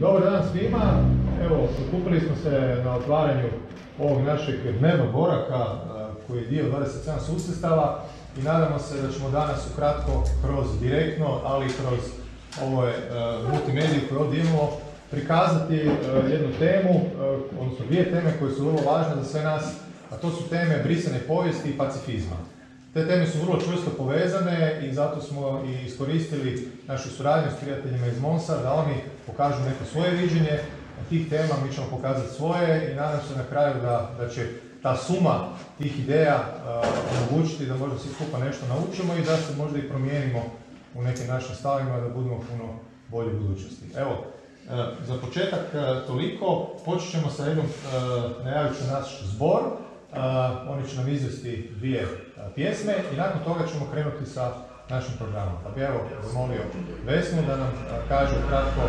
Dobar dan svima. Evo, okupili smo se na otvaranju ovog našeg dnevnog boraka koji je dio 27 susestava i nadamo se da ćemo danas ukratko kroz direktno, ali i kroz ovo multimediju koje ovdje imamo, prikazati jednu temu, odnosno dvije teme koje su vrlo važne za sve nas, a to su teme brisane povijesti i pacifizma. Te teme su vrlo čvrsto povezane i zato smo i iskoristili našu suradnju s prijateljima iz Monsa da oni pokažu neko svoje viđenje tih tema, mi ćemo pokazati svoje i nadam se na kraju da, da će ta suma tih ideja omogućiti da možda svi skupa nešto naučimo i da se možda i promijenimo u nekim našim stavima da budemo puno bolji u budućnosti. Evo, za početak toliko, počet ćemo sa jednom, najavit ću naš zbor, oni će nam izvesti dvije pjesme i nakon toga ćemo krenuti sa našim programom. Pa bi evo zamolio Vesnu da nam kaže ukratko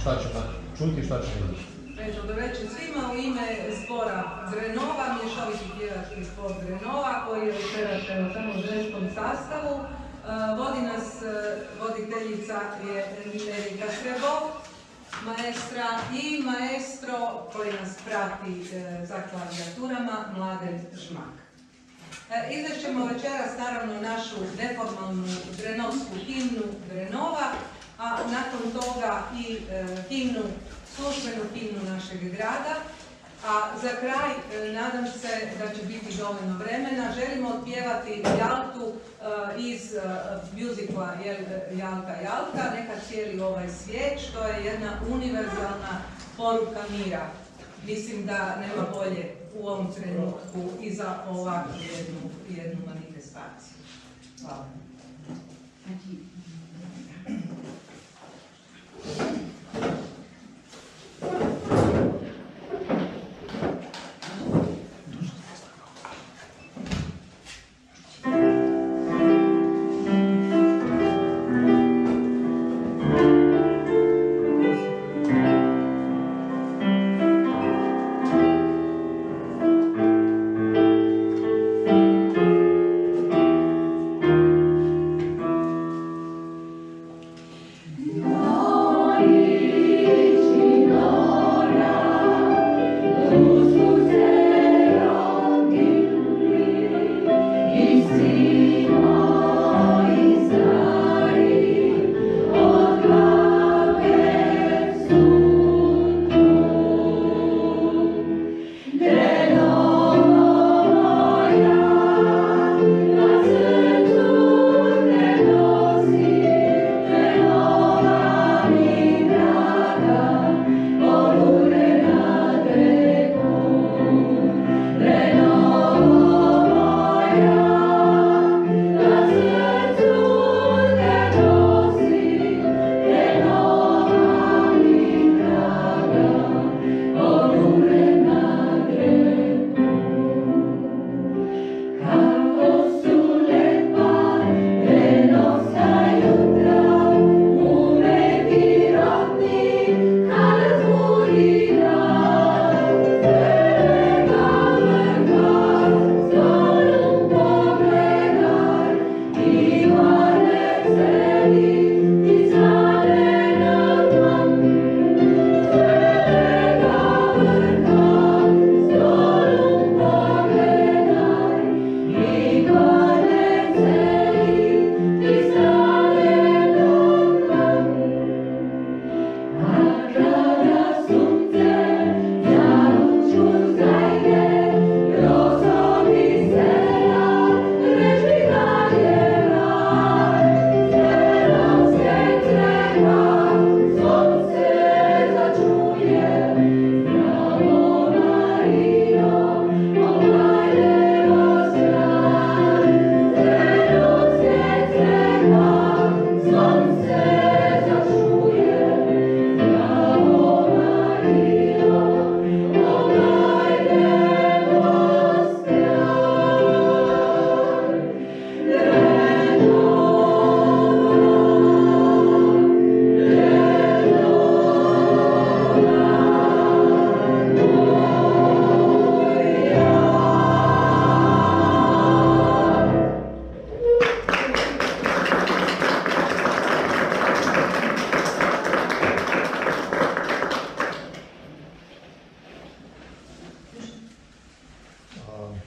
šta ćemo čuti i šta ćemo izvesti. Dobro večer svima u ime zbora Drenova, mješoviti pjevački zbor Drenova koji je večeras samo u ženskom sastavu. Vodi nas voditeljica je Erika Srebov, maestra i maestro koji nas prati za klavijaturama Mladen Žmak. Izvešćemo večeras naravno našu neformalnu drenovsku himnu Drenova, a nakon toga i himnu, službenu himnu našeg grada. A za kraj, nadam se da će biti dovoljno vremena, želimo otpjevati Jaltu iz mjuzikla Jalka Jalka, neka cijeli ovaj svijet, što je jedna univerzalna poruka mira. Mislim da nema bolje u ovom trenutku i za ovakvu jednu, jednu manifestaciju. Hvala.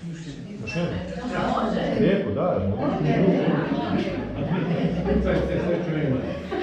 Još jedno? Lijepo, da. Lijepo, da.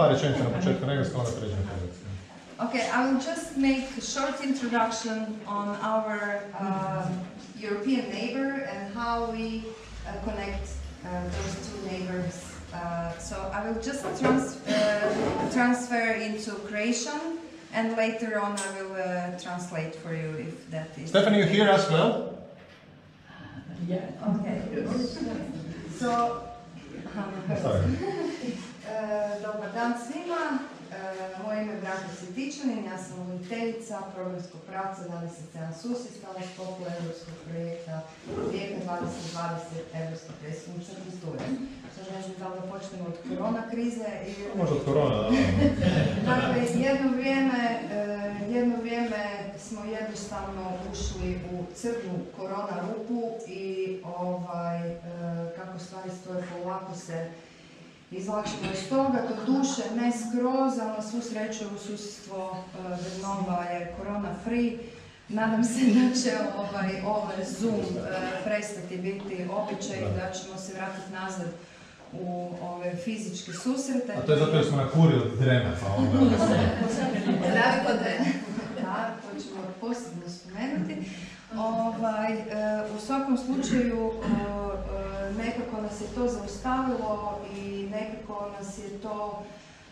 par rečenica na početku onda na. Okay, I will just make a short introduction on our uh, European neighbor and how we uh, connect uh, those two neighbors. Uh, so I will just trans uh, transfer into Croatian and later on I will uh, translate for you if that is... Stephanie, you hear us well? Yeah. Okay. Yes. So... Um, Sorry. E, dobar dan svima. E, moje ime je Branka Svetičanin, ja sam voditeljica programskog pravca 27 susjedstava s popu evropskog projekta Vijeka 2020 Evropska predstavnica kulture. Sad ne znam da li da počnemo od korona krize ili... Pa možda od korona, da. dakle, jedno vrijeme, e, jedno vrijeme smo jednostavno ušli u crnu korona rupu i ovaj, kako stvari stoje polako se izvlačimo iz toga, do duše ne skroz, ali na svu sreću u susjedstvo eh, Brnova je korona free. Nadam se da će ovaj, ovaj Zoom eh, prestati biti običaj i da ćemo se vratiti nazad u ove fizičke susrete. A to je zato jer smo na kuri od drena, pa onda... Zdravi kod mene. Da, to ćemo posebno spomenuti. Ovaj, e, u svakom slučaju e, e, nekako nas je to zaustavilo i nekako nas je to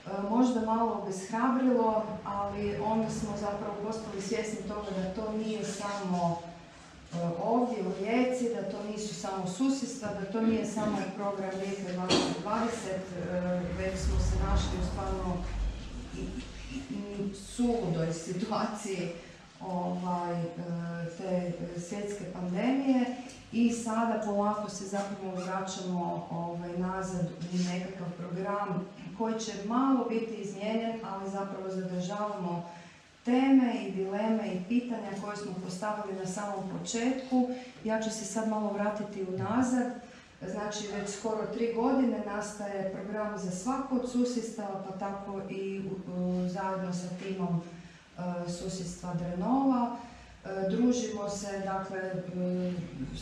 e, možda malo obeshrabrilo, ali onda smo zapravo postali svjesni toga da to nije samo e, ovdje u Rijeci, da to nisu samo susjedstva, da to nije samo program Rijeka 2020, e, već smo se našli u stvarno suludoj situaciji ovaj, te svjetske pandemije i sada polako se zapravo vraćamo ovaj, nazad u nekakav program koji će malo biti izmijenjen, ali zapravo zadržavamo teme i dileme i pitanja koje smo postavili na samom početku. Ja ću se sad malo vratiti unazad. Znači, već skoro tri godine nastaje program za svako od susjedstava, pa tako i uh, zajedno sa timom uh, susjedstva Drenova. Uh, Družimo se, dakle, um,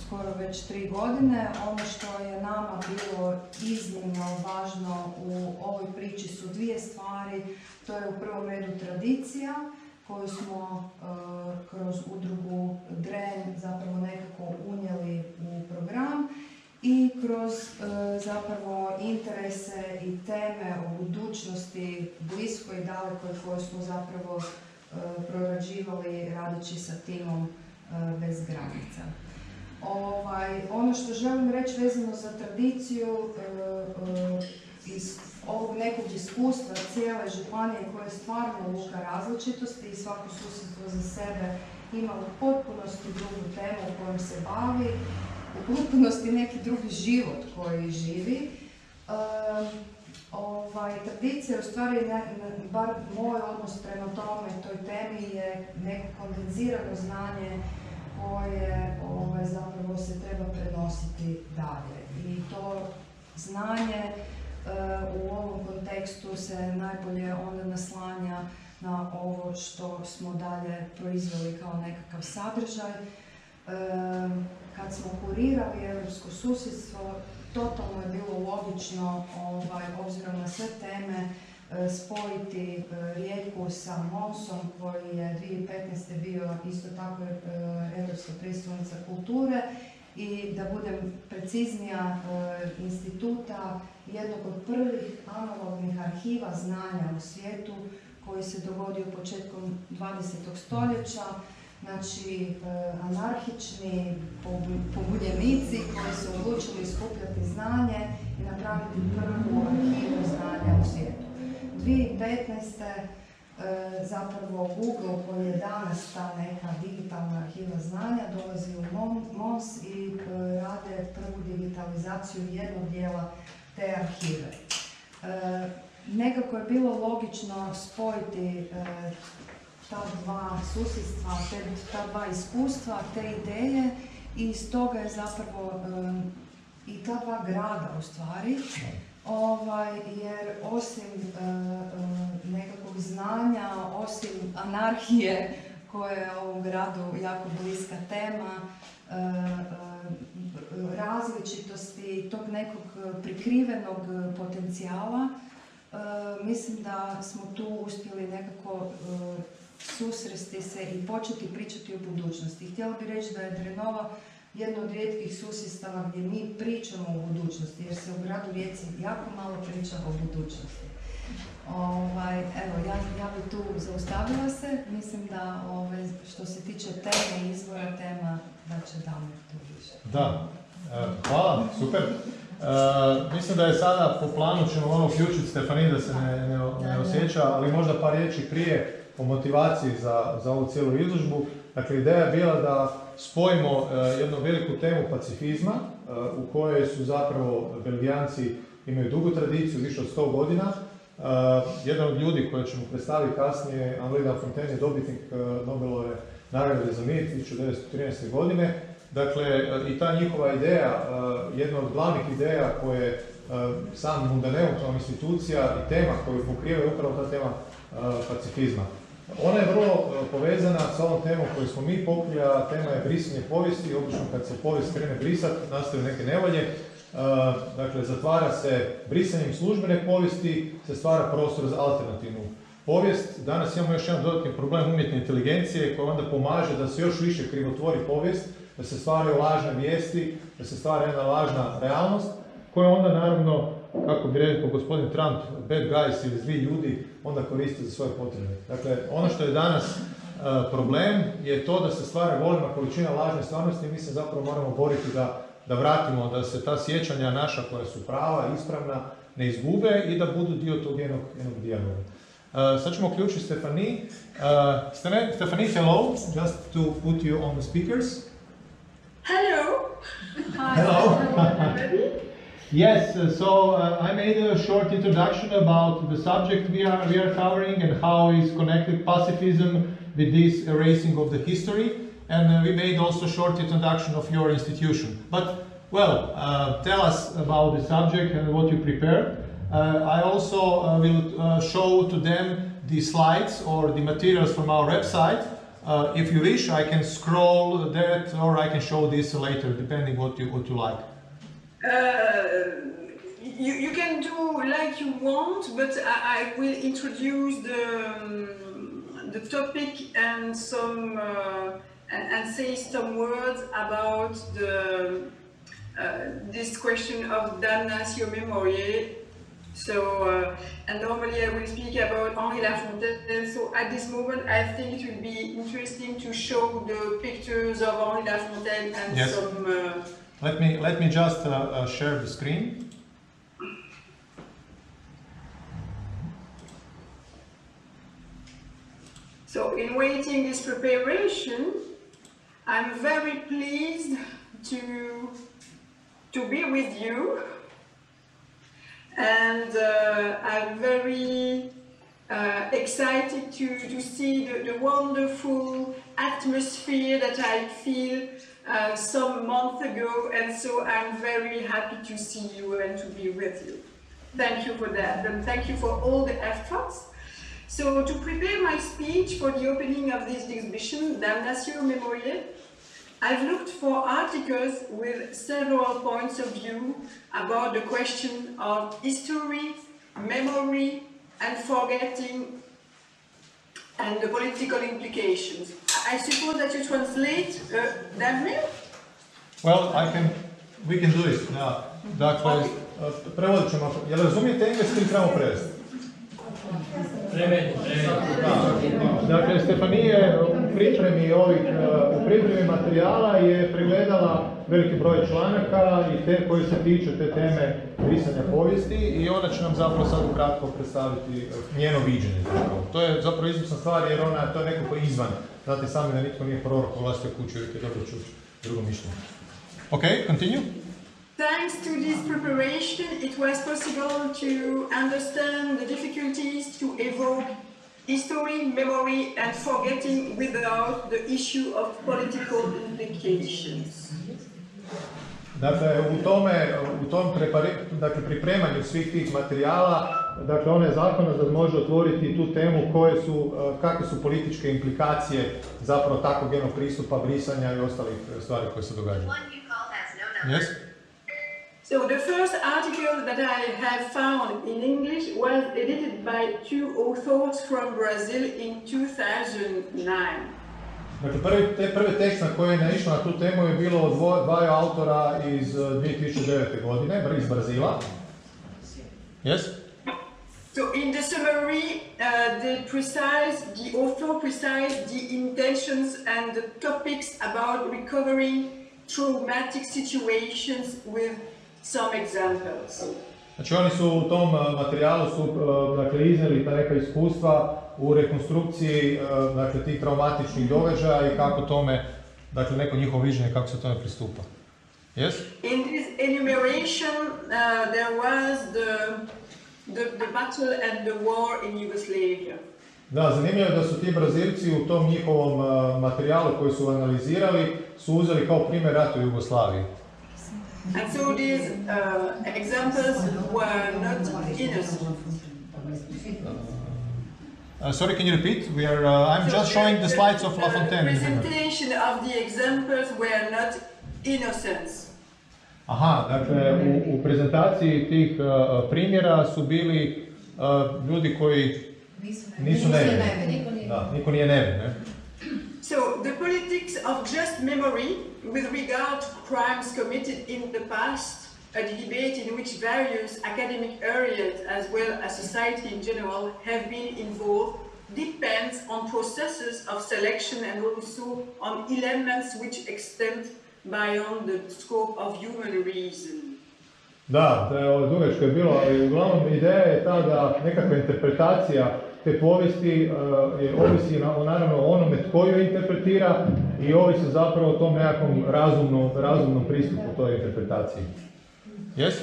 skoro već tri godine. Ono što je nama bilo iznimno važno u ovoj priči su dvije stvari. To je u prvom redu tradicija, koju smo uh, kroz udrugu DREN zapravo nekako unijeli u program i kroz e, zapravo interese i teme o budućnosti bliskoj i dalekoj koje smo zapravo e, prorađivali radeći sa timom e, bez granica. Ovaj, ono što želim reći vezano za tradiciju e, e, iz ovog nekog iskustva cijele županije koja je stvarno luka različitosti i svako susjedstvo za sebe ima u potpunosti drugu temu kojom se bavi u potpunosti neki drugi život koji živi. Ovaj, tradicija, u stvari, bar moj odnos prema tome, toj temi je neko kondenzirano znanje koje ovaj, zapravo se treba prenositi dalje. I to znanje eh, u ovom kontekstu se najbolje onda naslanja na ovo što smo dalje proizveli kao nekakav sadržaj. Em, kad smo kurirali europsko susjedstvo, totalno je bilo logično, ovaj, obzirom na sve teme, e, spojiti e, Rijeku sa Monsom, koji je 2015. bio isto tako e, Europska predstavnica kulture i da budem preciznija instituta jednog od prvih analognih arhiva znanja u svijetu koji se dogodio početkom 20. stoljeća znači e, anarhični pobu- pobunjenici koji su odlučili skupljati znanje i napraviti prvu arhivu znanja u svijetu. 2015. e, zapravo Google koji je danas ta neka digitalna arhiva znanja dolazi u Mons i e, rade prvu digitalizaciju jednog dijela te arhive. Nekako je bilo logično spojiti ta dva susjedstva, te, ta dva iskustva, te ideje i stoga je zapravo em, i ta dva grada u stvari, ovaj, jer osim e, e, nekakvog znanja, osim anarhije koja je ovom gradu jako bliska tema, e, e, različitosti, tog nekog prikrivenog potencijala, e, mislim da smo tu uspjeli nekako e, susresti se i početi pričati o budućnosti. Htjela bih reći da je Drenova jedno od rijetkih susjedstava gdje mi pričamo o budućnosti, jer se u gradu Rijeci jako malo priča o budućnosti. Ovaj, evo, ja, ja bi tu zaustavila se. Mislim da ovaj, što se tiče teme i izvora tema, da će Damir tu više. Da, e, hvala, super. E, mislim da je sada po planu ćemo ono uključiti Stefani da se ne, ne, ne osjeća, ali možda par riječi prije o motivaciji za, za ovu cijelu izložbu. Dakle, ideja je bila da spojimo e, jednu veliku temu pacifizma e, u kojoj su zapravo Belgijanci imaju dugu tradiciju, više od 100 godina. E, jedan od ljudi koje ćemo predstaviti kasnije, Henri Lafontaine je dobitnik Nobelove nagrade za mir 1913. godine. Dakle, i ta njihova ideja, jedna od glavnih ideja koje sam Mundaneu kao institucija i tema koju pokriva je upravo ta tema pacifizma. Ona je vrlo e, povezana sa ovom temom koju smo mi pokrili, a tema je brisanje povijesti. Obično kad se povijest krene brisat, nastaju neke nevolje. E, Dakle, zatvara se brisanjem službene povijesti, se stvara prostor za alternativnu povijest. Danas imamo još jedan dodatni problem umjetne inteligencije koja onda pomaže da se još više krivotvori povijest, da se stvaraju lažne vijesti, da se stvara jedna lažna realnost, koja onda naravno, kako bi rekao gospodin Trump, bad guys ili zli ljudi, onda koriste za svoje potrebe. Dakle, ono što je danas e, problem je to da se stvara golema količina lažne stvarnosti i mi se zapravo moramo boriti da, da vratimo, da se ta sjećanja naša koja su prava, ispravna, ne izgube i da budu dio tog jednog, jednog dijaloga. Uh, sad ćemo uključiti Stefani. Uh, Stefani, hello, just to put you on the speakers. Hello. Hello. yes, uh, so uh, I made a short introduction about the subject we are, we are covering and how is connected pacifism with this erasing of the history. And uh, we made also short introduction of your institution. But, well, uh, tell us about the subject and what you prepared. Uh, I also uh, will show to them the slides or the materials from our website. If you wish, I can scroll that or I can show this later, depending what you, what you like. Uh, you, you can do like you want, but I, I will introduce the, um, the topic and some uh, and, and say some words about the uh, this question of damnatio memoriae. So, uh, and normally I will speak about Henri Lafontaine. So at this moment, I think it will be interesting to show the pictures of Henri Lafontaine and Yes. some. Let me, let me just uh, uh, share the screen. So in waiting this preparation, I'm very pleased to, to be with you. And uh, I'm very uh, excited to, to see the, the wonderful atmosphere that I feel uh, some months ago. And so I'm very happy to see you and to be with you. Thank you for that. And thank you for all the efforts. So to prepare my speech for the opening of this exhibition, Damnatio Memoriae, I've looked for articles with several points of view about the question of history, memory, and forgetting, and the political implications. I suppose that you translate uh, Damnatio? Well, I can, we can do it. Da. Dakle, uh, prevodit ćemo. Jel razumijete engleski ili trebamo prevesti? Da. Dakle, Stefanije u pripremi ovih, uh, u pripremi materijala je pregledala veliki broj članaka i te koji se tiču te teme brisanja povijesti i ona će nam zapravo sad ukratko predstaviti njeno viđenje. To je zapravo izvrsna stvar jer ona, to je neko ko je izvan. Znate sami da nitko nije prorok u vlastitoj kući, uvijek je dobro čuti drugo mišljenje. Ok, continue. Thanks to this preparation, it was possible to understand the difficulties to evoke history, memory, and forgetting without the issue of political implications. Dakle, u tome, u tom prepari- dakle, pripremanju svih tih materijala, dakle, ona je zakona da može otvoriti tu temu koje su, eh, kakve su političke implikacije zapravo takvog jednog pristupa, brisanja i ostalih stvari koje se događaju. One. Yes? So the first article that I have found in English was edited by two authors from Brazil in 2009. Dakle, prvi, te prvi tekst na koji je naišao na tu temu je bilo od dvaju autora iz eh, 2009. godine, iz Brazila. Yes? So in the summary, uh, the precise, the author precise the intentions and the topics about recovering traumatic situations with some examples. Znači oni su u tom uh, materijalu su uh, dakle, iznijeli ta neka iskustva u rekonstrukciji uh, dakle, tih traumatičnih događaja i kako tome, dakle neko njihovo viđenje kako se tome pristupa. Yes? In this enumeration, uh, there was the, the, the battle and the war in Yugoslavia. Da, zanimljivo je da su ti Brazilci u tom njihovom uh, materijalu koji su analizirali su uzeli kao primjer rat u Jugoslaviji. And so these uh, examples were not innocent. Uh, sorry, can you repeat? We are, uh, I'm So just showing the slides of La the Fontaine. in the presentation of the examples were not innocents. Aha, dakle, u, u prezentaciji tih uh, primjera su bili uh, ljudi koji nisu nevini. Da, niko nije nevin, ne? So the politics of just memory with regard to crimes committed in the past, a debate in which various academic areas as well as society in general have been involved, depends on processes of selection and also on elements which extend beyond the scope of human reason. Da, da je ovo dugačko je bilo, ali uglavnom ideja je ta da nekakva interpretacija te povijesti uh, je ovisi na, naravno onome tko ju interpretira i ovisi zapravo o tom nekakvom razumnom, razumnom pristupu toj interpretaciji. Yes?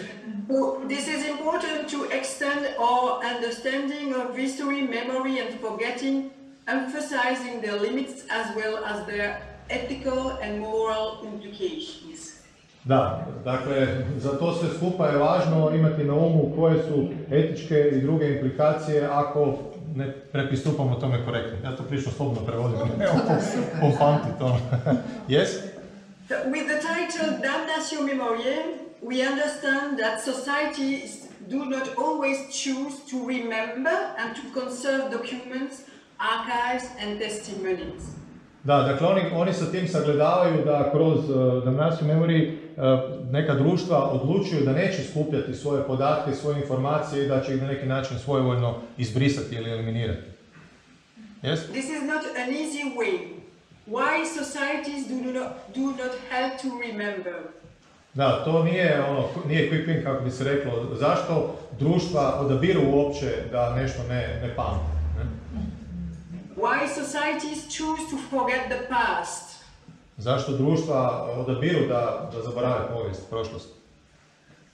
So This is important to extend our understanding of history, memory, and forgetting, emphasizing their limits as well as their ethical and moral implications. Da, dakle, za to sve skupa je važno imati na umu koje su etičke i druge implikacije ako ne prepistupamo tome korektno. Ja to prilično slobodno prevodim, oh, ne popamti to. yes? So With the title Damnatio Memoriae, we understand that societies do not always choose to remember and to conserve documents, archives, and testimonies. Da, dakle oni, oni sa tim sagledavaju da kroz uh, Damnatio Memory uh, neka društva odlučuju da neće skupljati svoje podatke, svoje informacije i da će ih na neki način svojevoljno izbrisati ili eliminirati. Yes? This is not an easy way. Why societies do not, do not help to remember? Da, to nije ono, nije quick win kako bi se reklo. Zašto društva odabiru uopće da nešto ne, ne pamte? Why societies choose to forget the past? Zašto društva odabiru da, da zaborave povijest, prošlost?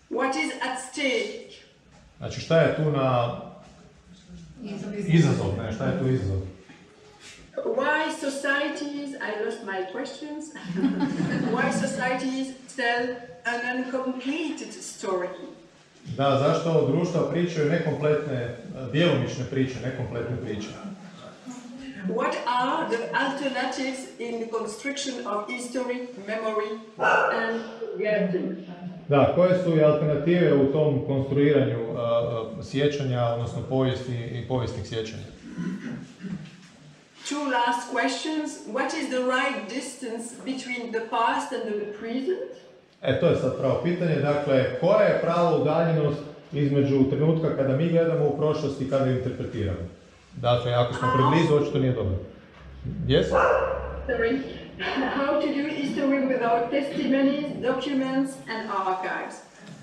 What is at stake? Znači šta je tu na izazov, ne, šta je tu izazov? Why societies, I lost my questions, why societies tell an uncompleted story? Da, zašto društva pričaju nekompletne, eh, djelomične priče, nekompletne priče? What are the alternatives in the construction of history, memory, and forgetting? Da, koje su i alternative u tom konstruiranju uh, uh, sjećanja, odnosno povijesti i povijesnih sjećanja? Two last questions. What is the right distance between the past and the present? E, to je sad pravo pitanje. Dakle, koja je prava udaljenost između trenutka kada mi gledamo u prošlost i kada ju interpretiramo? Dakle, ako smo preblizu, očito nije dobro. Yes? Sorry. How to do history without testimonies, documents, and archives?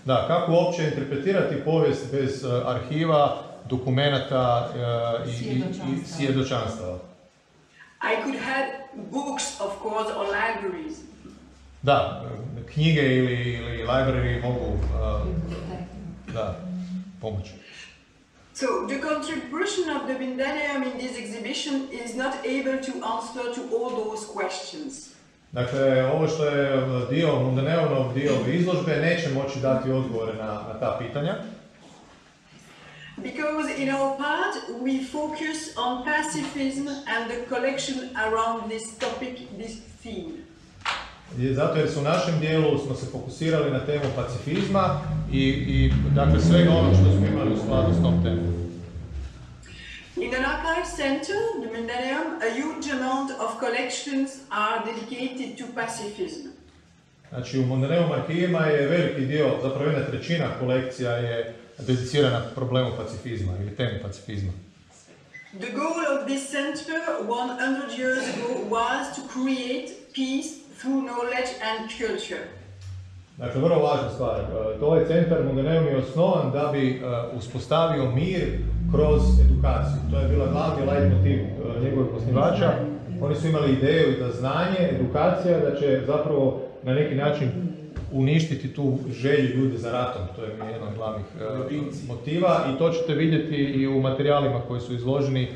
Da, kako uopće interpretirati povijest bez uh, arhiva, dokumenata uh, i, i, i svjedočanstava? I could have books, of course, or libraries. Da, knjige ili, ili library mogu uh, da, pomoći. So the contribution of the Bindaneum in this exhibition is not able to answer to all those questions. Dakle, ovo što je uh, dio dio izložbe neće moći dati odgovore na, na ta pitanja. Because in our part, we focus on pacifism and the collection around this topic, this theme. I zato jer su u našem dijelu smo se fokusirali na temu pacifizma i, i dakle svega ono što smo imali u skladu s tom temom. In an archive center, the Millennium, a huge amount of collections are dedicated to pacifism. Znači u Mundaneovom arhivima je veliki dio, zapravo jedna trećina kolekcija je dedicirana problemu pacifizma ili temi pacifizma. The goal of this center 100 years ago was to create peace through knowledge and culture. Dakle, vrlo važna stvar. E, to Ovaj centar Mundaneum je osnovan da bi e, uspostavio mir kroz edukaciju. To je bila glavni leitmotiv e, njegovih osnivača. Oni su imali ideju da znanje, edukacija, da će zapravo na neki način uništiti tu želju ljudi za ratom. To je jedan od glavnih motiva i to ćete vidjeti i u materijalima koji su izloženi.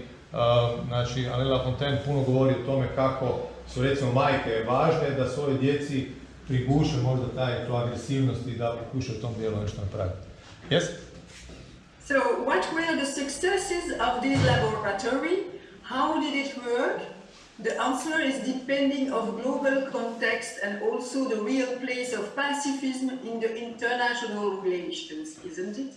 Znači, Anela Fontaine puno govori o tome kako su recimo majke važne da svoje djeci priguše možda taj, tu agresivnost i da pokušaju u tom dijelu nešto napraviti. Yes? So, what were the successes of this laboratory? How did it work? The answer is depending of global context and also the real place of pacifism in the international relations, isn't it?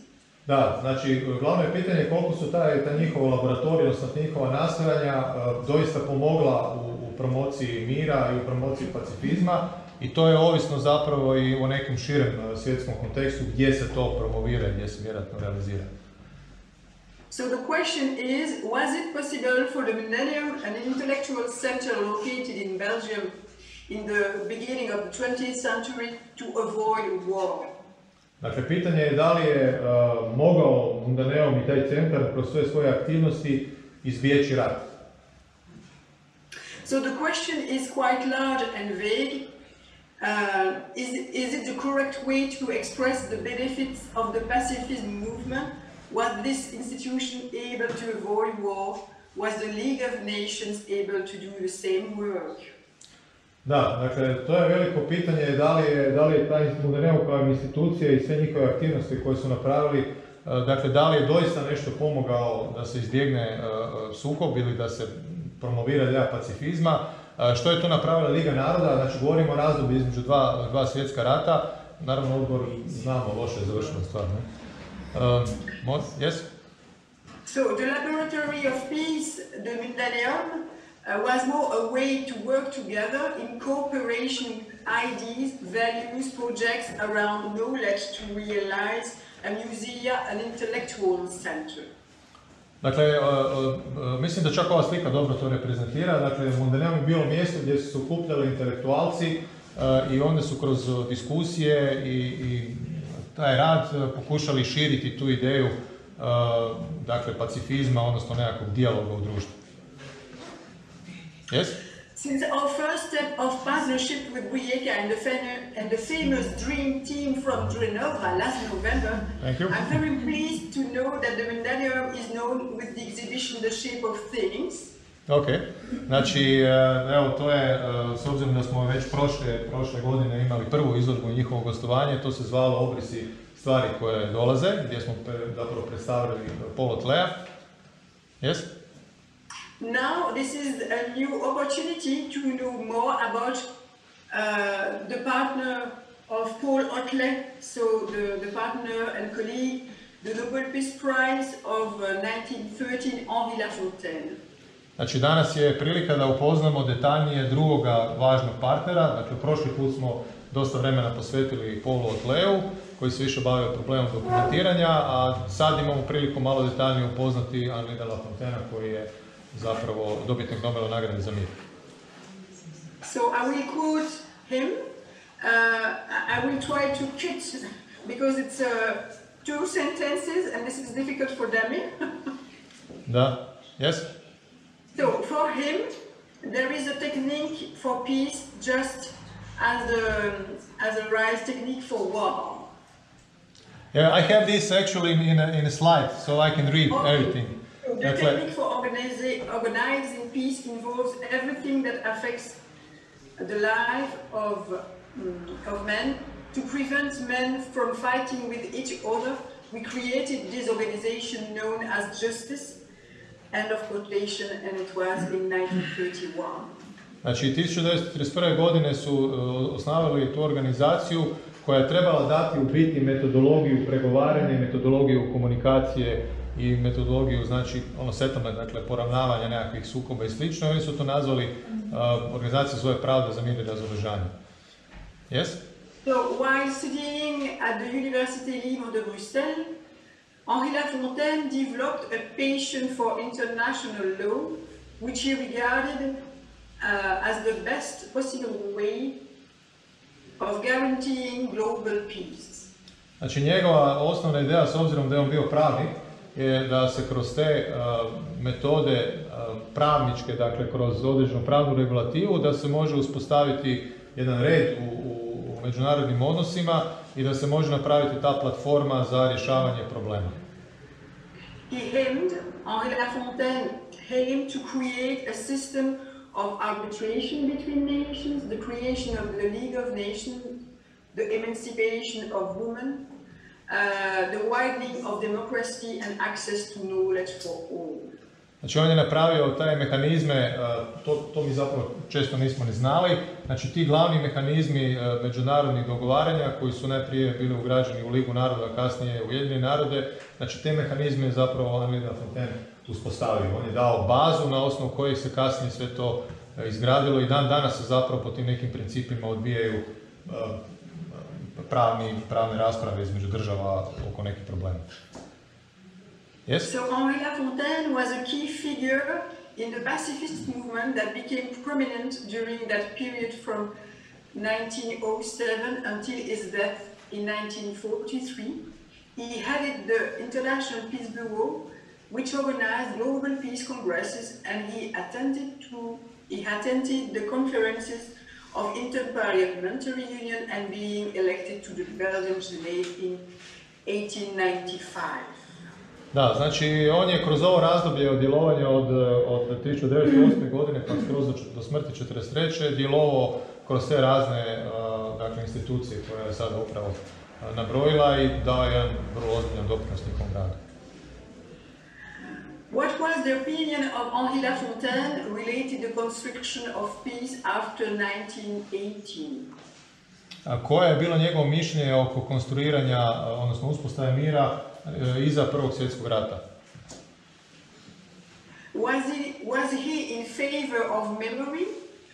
Da, znači glavno je pitanje koliko su taj, ta njihova laboratorija, odnosno njihova nastojanja e, doista pomogla u, u promociji mira i u promociji pacifizma i to je ovisno zapravo i o nekom širem e, svjetskom kontekstu gdje se to promovira i gdje se vjerojatno realizira. So the question is, was it possible for the Millennium, an intellectual center located in Belgium in the beginning of the 20th century, to avoid war? Dakle, pitanje je da li je e, mogao Mundaneum i taj centar kroz sve svoje aktivnosti izbjeći rat. So the question is quite large and vague. Uh, is, is it the correct way to express the benefits of the pacifism movement? Was this institution able to avoid war? Was the League of Nations able to do the same work? Da, dakle, to je veliko pitanje da li je, da li je Mundaneum kao institucija i sve njihove aktivnosti koje su napravili, e, dakle, da li je doista nešto pomogao da se izbjegne e, e, sukob ili da se promovira ideja pacifizma. E, Što je to napravila Liga naroda? Znači, govorimo o razdoblju između dva, dva svjetska rata. Naravno, odgovor znamo, loše je završena stvar. Ne? Um, yes? So the Laboratory of Peace, the Millennium, uh, was more a way to work together in cooperation ideas, values, projects around knowledge to realize a museum, an intellectual center. Dakle, e, e, mislim da čak ova slika dobro to reprezentira. Dakle, Mundaneum je bilo mjesto gdje su se okupljali intelektualci e, i onda su kroz diskusije i, i taj rad pokušali širiti tu ideju dakle, pacifizma, odnosno nekakvog dijaloga u društvu. Yes? Since our first step of partnership with Rijeka and the, and the famous Dream Team from Drenova last November, Thank you. I'm very pleased to know that the Millennium is known with the exhibition The Shape of Things. Ok, znači e, evo to je, e, s obzirom da smo već prošle, prošle godine imali prvu izložbu njihovog gostovanja, to se zvalo Obrisi stvari koje dolaze, gdje smo pre- zapravo predstavili polot Lea. Yes? Now, this is a new opportunity to know more about uh, the partner of Paul Otle, so the, the partner and colleague, the Nobel Peace Prize of uh, 1913, Henri Lafontaine. Znači danas je prilika da upoznamo detaljnije drugoga važnog partnera, dakle prošli put smo dosta vremena posvetili Polu Otleu, koji se više bavio problemom dokumentiranja, a sad imamo priliku malo detaljnije upoznati Henri de Lafontaine koji je zapravo dobitnik Nobelove nagrade za mir. So I will quote him. Uh, I will try to cut because it's uh, two sentences and this is difficult for Damien. Da? Yes? So for him, there is a technique for peace just as a, as a right technique for war. Yeah, I have this actually in, in, a, in a slide, so I can read Okay. everything. So the Dakle, technique for organizing, organizing peace involves everything that affects the life of, mm, of men. To prevent men from fighting with each other, we created this organization known as Justice, end of quotation, and it was in 1931. Znači, 1931. godine su uh, osnavali tu organizaciju koja je trebala dati u biti metodologiju pregovaranja, i metodologiju komunikacije i metodologiju, znači, ono settlement, dakle, poravnavanja nekakvih sukoba i slično. Oni su to nazvali uh, organizacija svoje pravde za mir i razoružanje. Yes? So, while studying at the Université Libre de Bruxelles, Henri Lafontaine developed a passion for international law, which he regarded uh, as the best possible way of guaranteeing global peace. Znači njegova osnovna ideja, s obzirom da je on bio pravnik, je da se kroz te a, metode a, pravničke, dakle kroz određenu pravnu regulativu, da se može uspostaviti jedan red u, u, međunarodnim odnosima i da se može napraviti ta platforma za rješavanje problema. Henri Lafontaine aimed to create a system of arbitration between nations, the creation of the League of Nations, the emancipation of women, the widening of democracy and access to knowledge for all. Znači on je napravio taj mehanizme, a, to, to mi zapravo često nismo ni znali, znači ti glavni mehanizmi a, međunarodnih dogovaranja koji su najprije bili ugrađeni u Ligu naroda, kasnije u Ujedinjene narode, znači te mehanizme je zapravo Henri Lafontaine uspostavio. On je dao bazu na osnovu kojih se kasnije sve to izgradilo i dan danas se zapravo po tim nekim principima odbijaju a, pravni, pravne rasprave između država oko nekih problema. Yes? So Henri Lafontaine was a key figure in the pacifist movement that became prominent during that period from 1907 until his death in 1943. He headed the International Peace Bureau, which organized global peace congresses, and he attended to he attended the conferences of Interparliamentary Union and being elected to the Belgian Senate in 1895. Da, znači on je kroz ovo razdoblje od djelovanja od, od 1908. godine pa skroz do, do smrti 43. djelovao kroz sve razne a, dakle, institucije koje je sada upravo a, nabrojila i dao jedan vrlo ozbiljan doprinos njihovom radu. What was the opinion of Henri Lafontaine related to the construction of peace after 1918? A koje je bilo njegovo mišljenje oko konstruiranja, odnosno uspostave mira e, iza Prvog svjetskog rata? Was he, was he in favor of memory?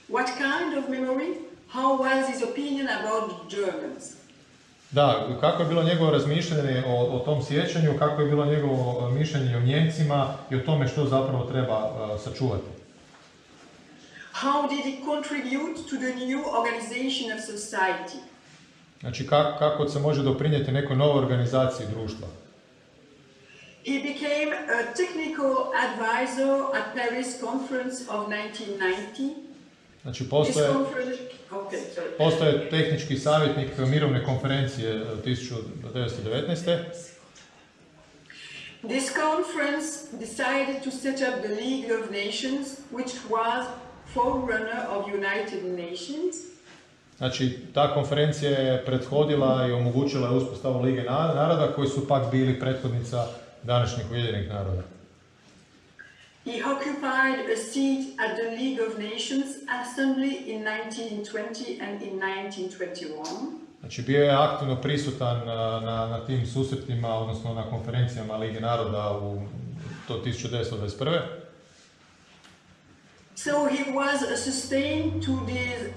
What kind of memory? How was his opinion about Germans? Da, kako je bilo njegovo razmišljanje o, o tom sjećanju, kako je bilo njegovo a, mišljenje o Njemcima i o tome što zapravo treba a, sačuvati. How did he contribute to the new organization of society? Znači kako, kako se može doprinijeti nekoj novoj organizaciji društva. He became a technical advisor at Paris Conference of 1990. Znači postoje, postoje tehnički savjetnik mirovne konferencije e, 1919. This conference decided to set up the League of Nations, which was forerunner of United Nations. Znači ta konferencija je prethodila i omogućila je uspostavu Lige na- naroda koji su pak bili prethodnica današnjih Ujedinjenih naroda. He occupied a seat at the League of Nations Assembly in 1920 and in 1921. Znači bio je aktivno prisutan na, na, na tim susretima, odnosno na konferencijama Lige naroda u to 1921. So he was a sustain to the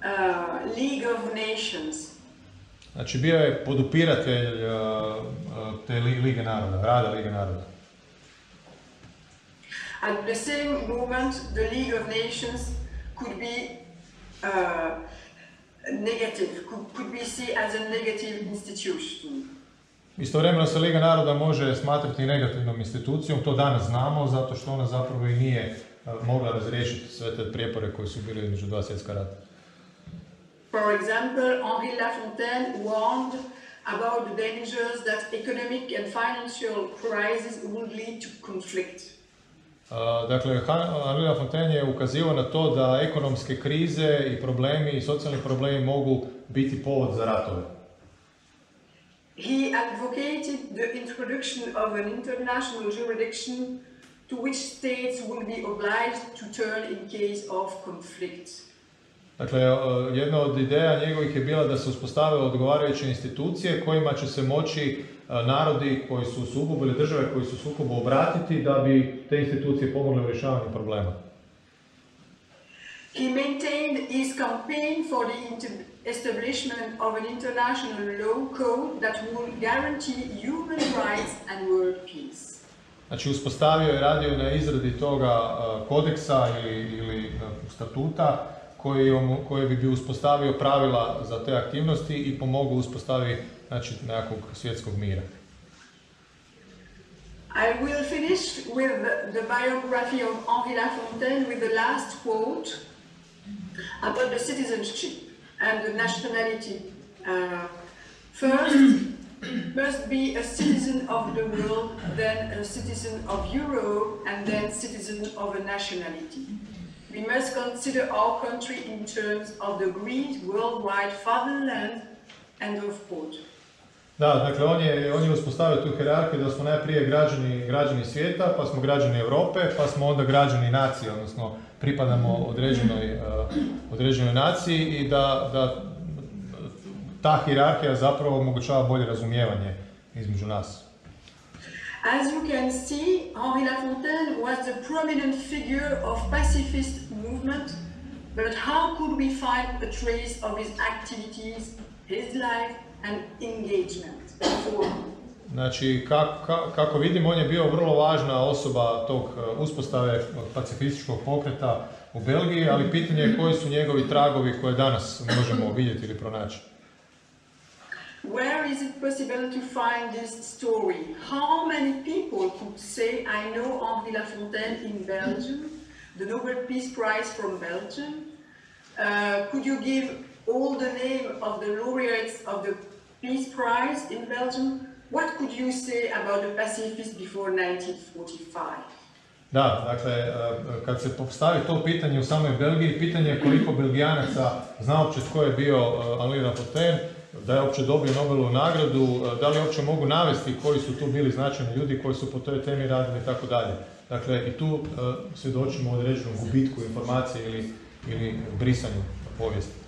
uh, League of Nations. Znači bio je podupiratelj uh, te li- Lige naroda, rada Lige naroda. At the same moment, the League of Nations could be uh, negative, could, could be seen as a negative institution. Istovremeno se Liga naroda može smatrati negativnom institucijom, to danas znamo, zato što ona zapravo i nije uh, mogla razriješiti sve te prijepore koji su bili između dva svjetska rata. For example, Henri Lafontaine warned about the dangers that economic and financial crisis would lead to conflict. Dakle, Henri Lafontaine je ukazivao na to da ekonomske krize i problemi i socijalni problemi mogu biti povod za ratove. He advocated the introduction of an international jurisdiction to which states will be obliged to turn in case of conflict. Dakle, jedna od ideja njegovih je bila da se uspostave odgovarajuće institucije kojima će se moći uh, narodi koji su u sukobu ili države koji su u sukobu obratiti da bi te institucije pomogle u rješavanju problema. He maintained his campaign for the establishment of an international law code that would guarantee human rights and world peace. Znači, uspostavio je radio na izradi toga kodeksa ili, ili statuta koji, koji bi, bi uspostavio pravila za te aktivnosti i pomogao uspostavi znači, nekakvog svjetskog mira. I will finish with the, biography of Henri Lafontaine with the last quote about the citizenship and the nationality. Uh, first, must be a citizen of the world, then a citizen of Europe, and then citizen of a nationality. We must consider our country in terms of the great worldwide fatherland. End of quote. Da, dakle on je, on je uspostavio tu hierarhiju da smo najprije građani, građani svijeta, pa smo građani Europe, pa smo onda građani nacije, odnosno pripadamo određenoj, eh, određenoj naciji i da, da ta hierarhija zapravo omogućava bolje razumijevanje između nas. As you can see, Henri Lafontaine was the prominent figure of pacifist movement, but how could we find a trace of his activities, his life and engagement? before? Znači, ka- ka- kako vidimo, on je bio vrlo važna osoba tog eh, uspostave pacifističkog pokreta u Belgiji, ali pitanje je koji su njegovi tragovi koje danas možemo vidjeti ili pronaći. Where is it possible to find this story? How many people could say, I know Henri Lafontaine in Belgium, the Nobel Peace Prize from Belgium? Uh, could you give all the name of the laureates of the Peace Prize in Belgium? What could you say about the pacifists before 1945? Da, dakle, eh, kad se postavi to pitanje u samoj Belgiji, pitanje je koliko Belgijanaca zna uopće tko je bio eh, Henri Lafontaine, da je uopće dobio Nobelovu nagradu, eh, da li uopće mogu navesti koji su tu bili značajni ljudi koji su po toj temi radili i tako dalje. Dakle, i tu eh, svjedočimo određenom gubitku informacije ili, ili brisanju povijesti.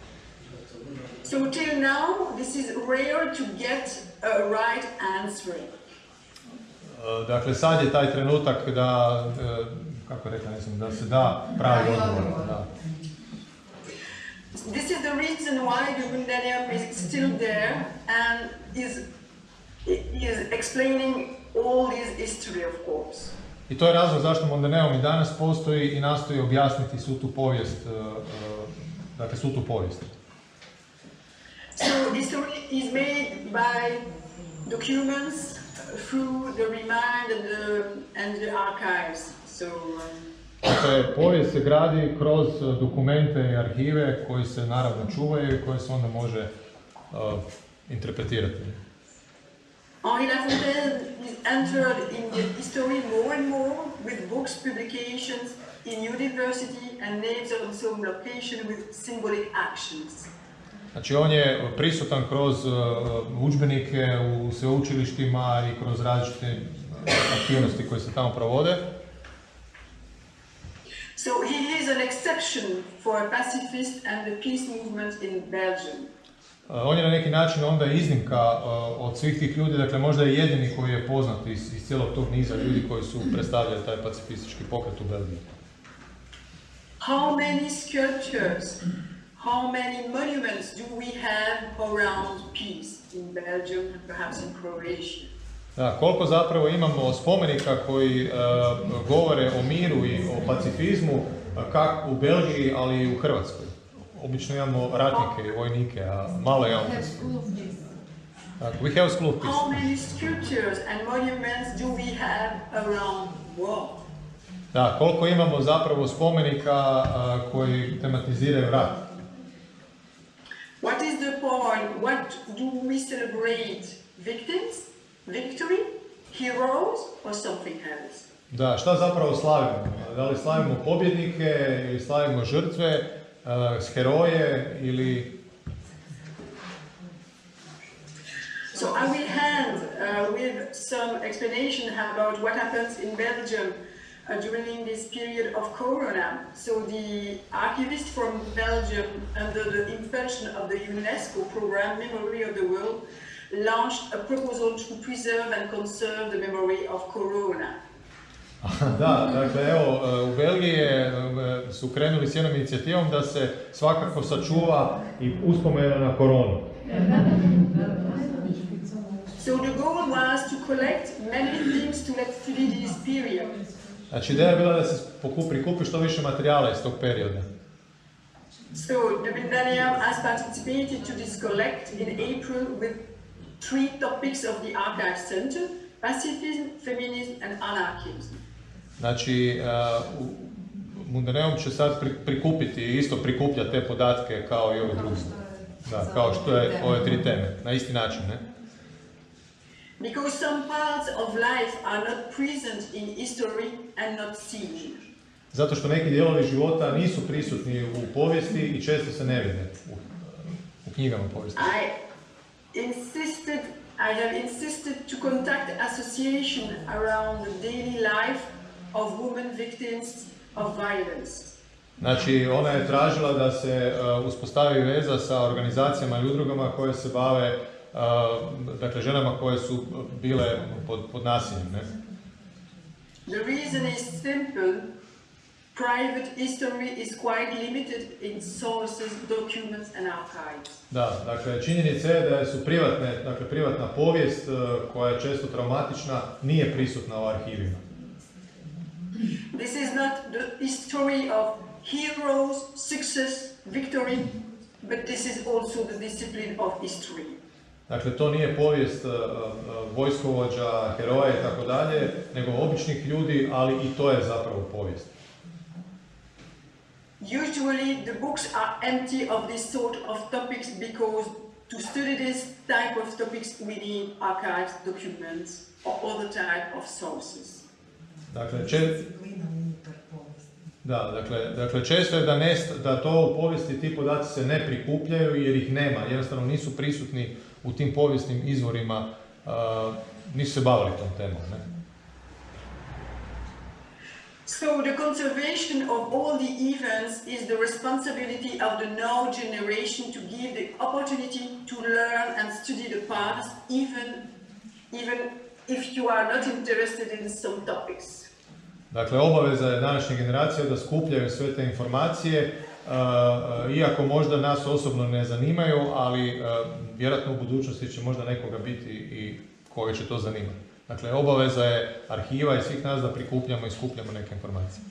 So till now, this is rare to get a right answer. Eh, Dakle, sad je taj trenutak da, eh, kako rekla, ne znam, da se da pravi odgovor. Da. This is the reason why the Millennium is still there and is, is explaining all this history, of course. I to je razlog zašto Mondeneum i danas postoji i nastoji objasniti svu tu povijest, eh, eh, dakle svu tu povijest. So history is made by documents through the remind and the, and the archives. So Dakle, povijest se gradi kroz eh, dokumente i arhive koji se naravno čuvaju i koje se onda može eh, interpretirati. Henri Lafontaine is entered in the history more and more with books, publications in university and names on some location with symbolic actions. Znači, on je prisutan kroz eh, udžbenike u sveučilištima i kroz različite eh, aktivnosti koje se tamo provode. So he is an exception for a pacifist and the peace movement in Belgium. Uh, On je na neki način onda iznimka od svih tih ljudi, dakle možda je jedini koji je poznat iz, iz cijelog tog niza ljudi koji su predstavljali taj pacifistički pokret u Belgiji. How many sculptures, how many monuments do we have around peace in Belgium and perhaps in Croatia? Da, koliko zapravo imamo spomenika koji uh, govore o miru i o pacifizmu, uh, kako u Belgiji, ali i u Hrvatskoj. Obično imamo ratnike i vojnike, a malo peace. Dakle, we have school of peace. How many sculptures and monuments do we have around war? Da, koliko imamo zapravo spomenika uh, koji tematiziraju rat. What is the point? What do we celebrate? Victims? Victory? Heroes? Or something else? Da, šta zapravo slavimo? Da li slavimo pobjednike ili slavimo žrtve, uh, heroje ili... So I will end uh, with some explanation about what happens in Belgium uh, during this period of Corona. So the archivist from Belgium, under the impulsion of the UNESCO program Memory of the World, launched a proposal to preserve and conserve the memory of Corona. Da, dakle, evo, uh, u Belgiji uh, su krenuli s jednom inicijativom da se svakako sačuva i uspomena na koronu. So the goal was to collect many things to let fill this period. Znači, ideja je bila da se pokupi, prikupi što više materijala iz tog perioda. So the Millennium has participated to this collect in April with three topics of the Archive Center, pacifism, feminism and anarchism. Znači, uh, u- Mundaneum će sad pri- prikupiti, isto prikuplja te podatke kao i ovi drugi. Da, kao što je ove tri teme, na isti način, ne? Because some parts of life are not present in history and not seen. Zato što neki dijelovi života nisu prisutni u povijesti i često se ne vide u, u knjigama povijesti. I insisted, I have insisted to contact association around the daily life of women victims of violence. Znači, ona je tražila da se uh, uspostavi veza sa organizacijama i udrugama koje se bave, dakle, ženama koje su bile pod, pod nasiljem, ne? The reason is simple. Private history is quite limited in sources, documents and archives. Da, dakle, činjenica je da su privatne, dakle, privatna povijest uh, koja je često traumatična, nije prisutna u arhivima. This is not the history of heroes, success, victory, but this is also the discipline of history. Dakle, to nije povijest uh, uh, vojskovođa, heroja i tako dalje, nego običnih ljudi, ali i to je zapravo povijest. Usually the books are empty of this sort of topics because to study this type of topics we need archives, documents or other type of sources. Dakle, če- Da, dakle, dakle često je da, ne, st- da to u povijesti ti podaci se ne prikupljaju jer ih nema, jednostavno nisu prisutni u tim povijesnim izvorima, a, nisu se bavili tom temom. Ne? So the conservation of all the events is the responsibility of the now generation to give the opportunity to learn and study the past even, even if you are not interested in some topics. Dakle, obaveza je današnje generacije da skupljaju sve te informacije, iako možda nas osobno ne zanimaju, ali a, vjerojatno u budućnosti će možda nekoga biti i koga će to zanimati. Dakle, obaveza je arhiva i svih nas da prikupljamo i skupljamo neke informacije.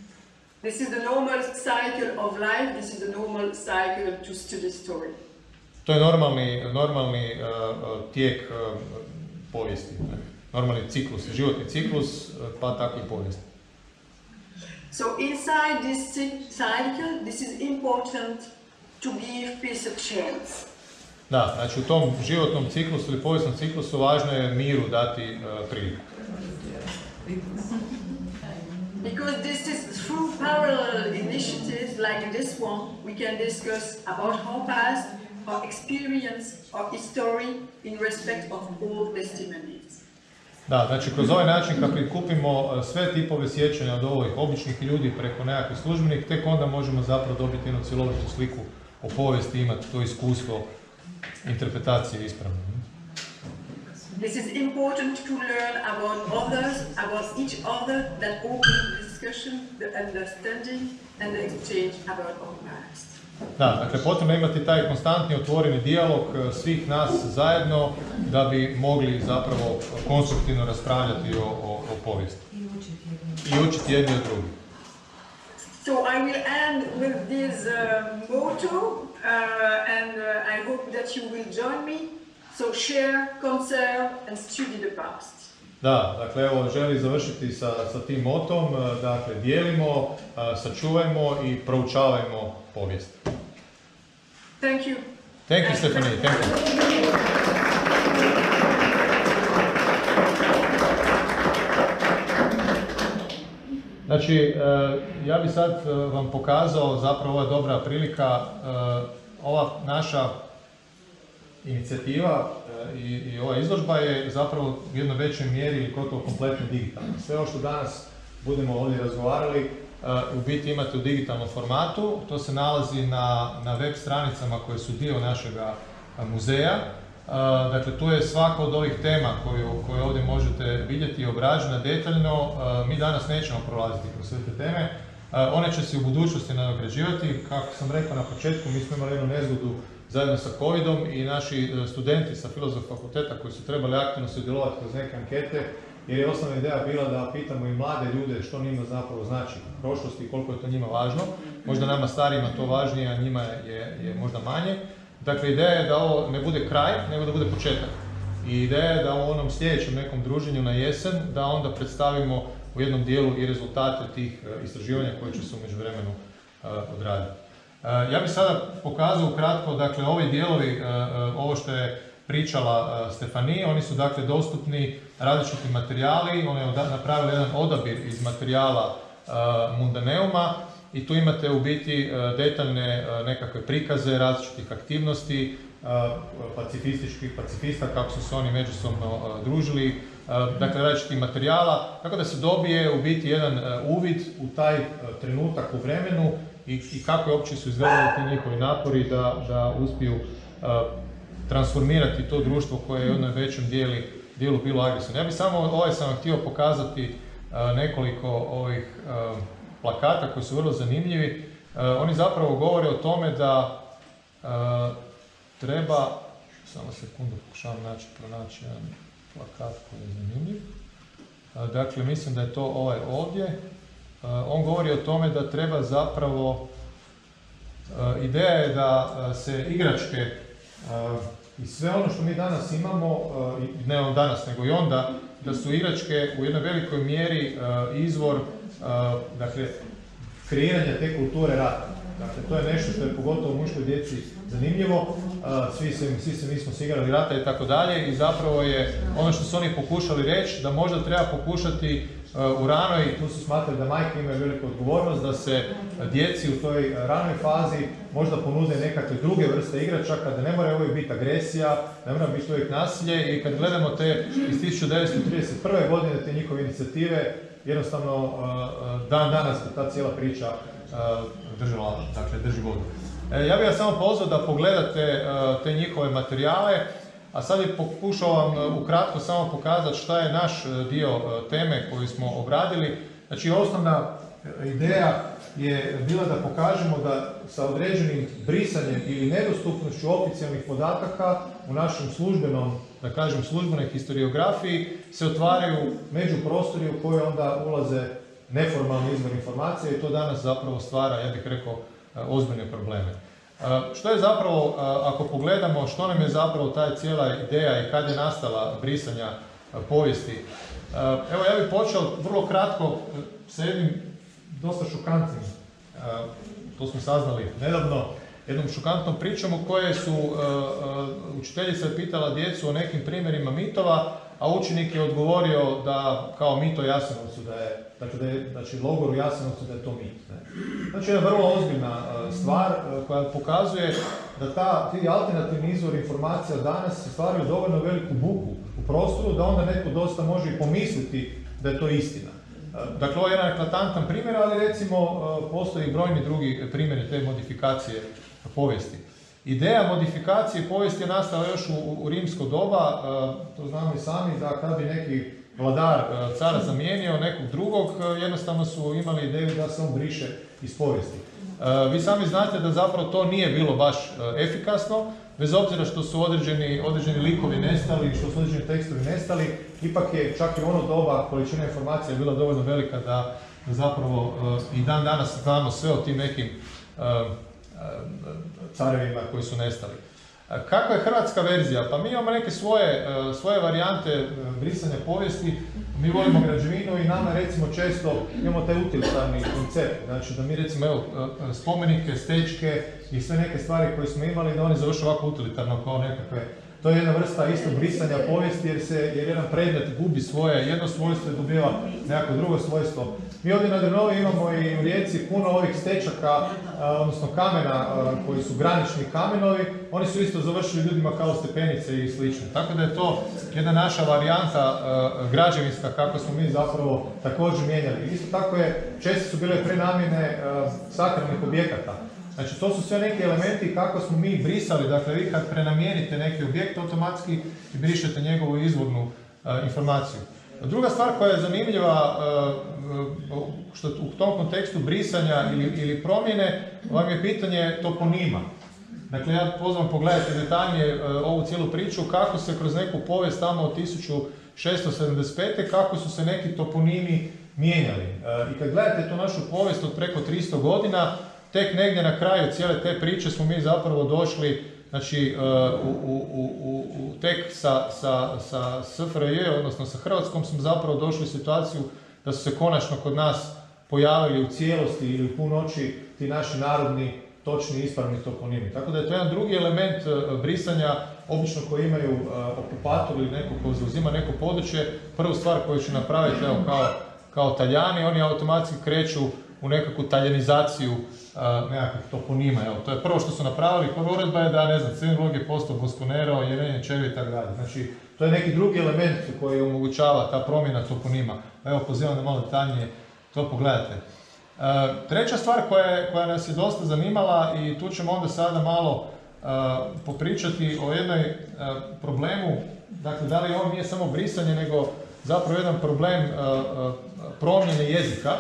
This is the normal cycle of life, this is the normal cycle to study story. To je normalni, normalni uh, tijek uh, povijesti, normalni ciklus, životni ciklus, pa tako i povijest. So inside this cycle, this is important to give peace a chance. Da, znači u tom životnom ciklusu ili povijesnom ciklusu važno je miru dati uh, priliku. Because this is through parallel initiatives like this one, we can discuss about our past, our experience, our history in respect of all testimonies. Da, znači kroz ovaj način kad prikupimo uh, sve tipove sjećanja od ovih običnih ljudi preko nekakvih službenih, tek onda možemo zapravo dobiti jednu cjelovitu sliku o povijesti, imati to iskustvo interpretacije ispravno. This is important to learn about others, about each other, that open discussion, the understanding and the exchange about our past. Da, dakle potrebno je imati taj konstantni otvoreni dijalog e, svih nas zajedno da bi mogli zapravo konstruktivno raspravljati o, o, o povijesti. I učiti jedni od drugih. So I will end with this uh, motto, uh, and uh, I hope that you will join me. So share, conserve, and study the past. Da, dakle evo želim završiti sa, sa tim motom, dakle dijelimo, sačuvajmo i proučavajmo povijest. Thank you. Thank you Stephanie, thank you. Znači, e, ja bi sad e, vam pokazao, zapravo ova je dobra prilika, e, ova naša inicijativa i, i ova izložba je zapravo u jednoj većoj mjeri ili gotovo kompletno digitalna. Sve ovo što danas budemo ovdje razgovarali, u biti imate u digitalnom formatu, to se nalazi na, na web stranicama koje su dio našega muzeja. Dakle, tu je svaka od ovih tema koju, koju ovdje možete vidjeti i obrađena detaljno. Mi danas nećemo prolaziti kroz sve te teme. One će se u budućnosti nadograđivati. Kako sam rekao na početku, mi smo imali jednu nezgodu zajedno sa covidom i naši e, studenti sa filozofskog fakulteta koji su trebali aktivno sudjelovati kroz neke ankete jer je osnovna ideja bila da pitamo i mlade ljude što njima zapravo znači prošlost i koliko je to njima važno. Možda nama starijima to važnije, a njima je, je možda manje. Dakle, ideja je da ovo ne bude kraj, nego da bude početak. I ideja je da u onom sljedećem nekom druženju na jesen, da onda predstavimo u jednom dijelu i rezultate tih e, istraživanja koje će se u međuvremenu e, odraditi. E, Ja bih sada pokazao ukratko, dakle, ovi dijelovi, ovo što je pričala e, Stefanija, oni su dakle dostupni različiti materijali, ona je napravila jedan odabir iz materijala e, Mundaneuma. I tu imate u biti e, detaljne nekakve prikaze različitih aktivnosti, pacifističkih pacifista, kako su se oni međusobno družili, dakle različitih materijala, tako da se dobije u biti jedan uvid u taj trenutak u vremenu i, kako je uopće su izgledali ti njihovi napori da, da uspiju transformirati to društvo koje je u većem dijeli, dijelu bilo agresivno. Ja bih samo ovaj sam vam htio pokazati e, nekoliko ovih e, plakata koji su vrlo zanimljivi. E, oni zapravo govore o tome da treba, samo sekundu pokušavam naći, pronaći jedan plakat koji je zanimljiv. Dakle, mislim da je to ovaj ovdje. On govori o tome da treba zapravo, ideja je da se igračke i sve ono što mi danas imamo, ne ono danas nego i onda, da su igračke u jednoj velikoj mjeri izvor, dakle, kreiranja te kulture rata. Dakle, to je nešto što je pogotovo u muškoj djeci zanimljivo. Svi se, svi se nismo se igrali rata i tako dalje i zapravo je ono što su oni pokušali reći da možda treba pokušati u ranoj, tu su smatrali da majke imaju veliku odgovornost, da se djeci u toj uh, ranoj fazi možda ponude nekakve druge vrste igračaka, da ne mora uvijek biti agresija, ne mora biti uvijek nasilje i kad gledamo te iz 1931. godine te njihove inicijative, jednostavno uh, dan danas ta cijela priča držala, dakle drži vodu. Ja bih vas samo pozvao da pogledate te njihove materijale, a sad bih pokušao vam uh, ukratko samo pokazati šta je naš uh, dio uh, teme koju smo obradili. Znači osnovna ideja je bila da pokažemo da sa određenim brisanjem ili nedostupnošću oficijalnih podataka u našem službenom, da kažem službenoj historiografiji se otvaraju međuprostori u koje onda ulaze neformalni izvor informacija i to danas zapravo stvara, ja bih rekao, e, ozbiljne probleme. Što je zapravo, ako pogledamo što nam je zapravo ta cijela ideja i kad je nastala brisanja povijesti, evo ja bih počeo vrlo kratko e, sa jednim dosta šokantnim, to smo saznali nedavno, jednom šokantnom pričom u kojoj su e, e, učiteljica pitala djecu o nekim primjerima mitova, a učenik je odgovorio da kao mit o Jasenovcu da je, dakle da je, znači logor u Jasenovcu da je to mit. Ne. Znači jedna vrlo ozbiljna e, stvar e, koja pokazuje da ta, ti alternativni izvori informacija danas stvaraju dovoljno veliku buku u prostoru da onda netko dosta može i pomisliti da je to istina. E, Dakle, ovo je jedan eklatantan primjer, ali recimo postoji brojni drugi primjeri te modifikacije povijesti. Ideja modifikacije povijesti je nastala još u, u rimsko doba, e, to znamo i sami, da kad bi neki vladar e, cara zamijenio nekog drugog, e, jednostavno su imali ideju da se on briše iz povijesti. Vi sami znate da zapravo to nije bilo baš efikasno, bez obzira što su određeni, određeni likovi nestali, što su određeni tekstovi nestali, ipak je čak i ono doba količina informacija bila dovoljno velika da, da zapravo i dan danas znamo sve o tim nekim carevima koji su nestali. E, Kakva je hrvatska verzija? Pa mi imamo neke svoje, e, svoje varijante e, brisanja povijesti. Mi volimo građevinu i nama recimo često imamo taj utilitarni koncept. Znači da mi recimo evo, spomenike, stečke i sve neke stvari koje smo imali da oni završe ovako utilitarno kao nekakve to je jedna vrsta isto brisanja povijesti jer se jer jedan predmet gubi svoje jedno svojstvo i dobiva nekako drugo svojstvo. Mi ovdje na Drnovi imamo i u Rijeci puno ovih stečaka, odnosno kamena koji su granični kamenovi, oni su isto završili ljudima kao stepenice i slično. Tako da je to jedna naša varijanta građevinska kako smo mi zapravo također mijenjali. Isto tako je, često su bile prenamjene sakralnih objekata. Znači to su sve neki elementi kako smo mi brisali, dakle vi kad prenamijenite neki objekt automatski brišete njegovu izvornu informaciju. Druga stvar koja je zanimljiva što u tom kontekstu brisanja ili, ili promjene vam je pitanje toponima. Dakle, ja pozvam pogledajte detaljnije e, ovu cijelu priču kako se kroz neku povijest tamo od 1675. kako su se neki toponimi mijenjali. E, I kad gledate tu našu povijest od preko 300 godina, tek negdje na kraju cijele te priče smo mi zapravo došli Znači, e, u, u, u, u, tek sa, sa, sa SFRJ, odnosno sa Hrvatskom, smo zapravo došli u situaciju da su se konačno kod nas pojavili u cijelosti ili u punoći ti naši narodni, točni, ispravni toponimi. Tako da je to jedan drugi element e, brisanja, obično koji imaju e, okupator ili neko ko zauzima neko područje, prvu stvar koju će napraviti, evo, kao, kao taljani, oni automatski kreću u nekakvu taljanizaciju uh, nekakvih toponima. Evo, to je prvo što su napravili. Prva uredba je da, ne znam, Crni je postao Bosconero, Jerenje Čevi i tako dalje. Znači, to je neki drugi element koji omogućava ta promjena toponima. Evo, pozivam da malo detaljnije to pogledate. Uh, treća stvar koja, je- koja nas je dosta zanimala i tu ćemo onda sada malo uh, popričati o jednoj uh, problemu, dakle da li ovo nije samo brisanje, nego zapravo jedan problem promjene jezika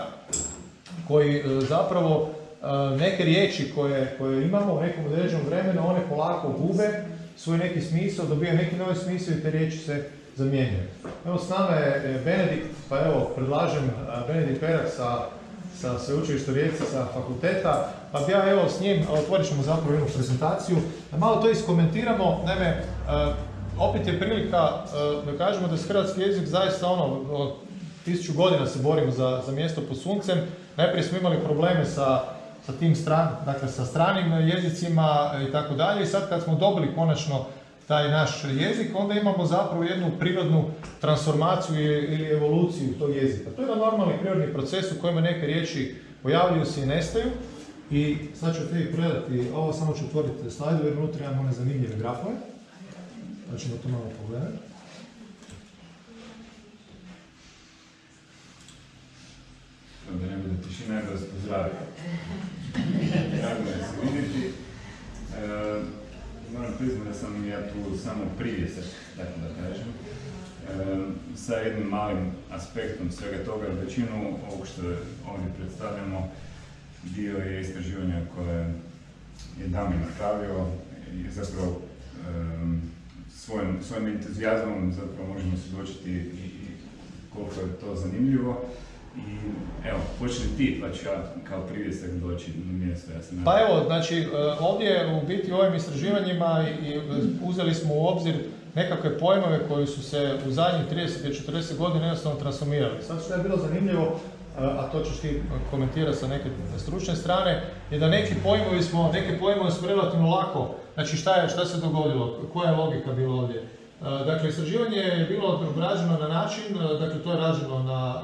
koji e, zapravo e, neke riječi koje, koje imamo u nekom određenom vremenu, one polako gube svoj neki smisao, dobijaju neki novi smisao i te riječi se zamjenjuju. Evo s nama je e, Benedikt, pa evo predlažem e, Benedikt Perak sa, sa sveučilišta Rijeci, sa fakulteta, pa bi ja evo s njim, otvorit ćemo zapravo jednu prezentaciju, da malo to iskomentiramo, naime, e, opet je prilika da kažemo da se hrvatski jezik zaista ono, tisuću godina se borimo za, za mjesto pod suncem. Najprije smo imali probleme sa, sa tim stran, dakle sa stranim jezicima i tako dalje i sad kad smo dobili konačno taj naš jezik, onda imamo zapravo jednu prirodnu transformaciju ili, evoluciju tog jezika. To je jedan normalni prirodni proces u kojem neke riječi pojavljuju se i nestaju. I sad ću tebi predati, ovo samo ću otvoriti slajdu jer unutra imamo one zanimljive grafove. Pa ćemo to malo pogledati. Da ne bude tišina, da vas pozdravim. Drago me se vidjeti. E, moram priznati da sam ja tu samo privjesak, tako da kažem, e, sa jednim malim aspektom svega toga. Većinu ovog što ovdje predstavljamo dio je istraživanja koje je Damir napravio i zapravo em, svojim, svojim entuzijazmom zapravo možemo svjedočiti i koliko je to zanimljivo. I evo, počni ti, pa ću ja kao privjesak doći do mjesta, ja nadam. Pa evo, znači e, ovdje u biti u ovim istraživanjima i i uzeli smo u obzir nekakve pojmove koji su se u zadnjih 30 ili 40 godina jednostavno transformirali. Sad što je bilo zanimljivo, e, a to ćeš ti komentirati sa neke stručne strane, je da neki pojmovi smo, neke pojmove smo relativno lako, znači šta je, šta se dogodilo, koja je logika bila ovdje. E, Dakle, istraživanje je bilo obrađeno na način, dakle to je rađeno na,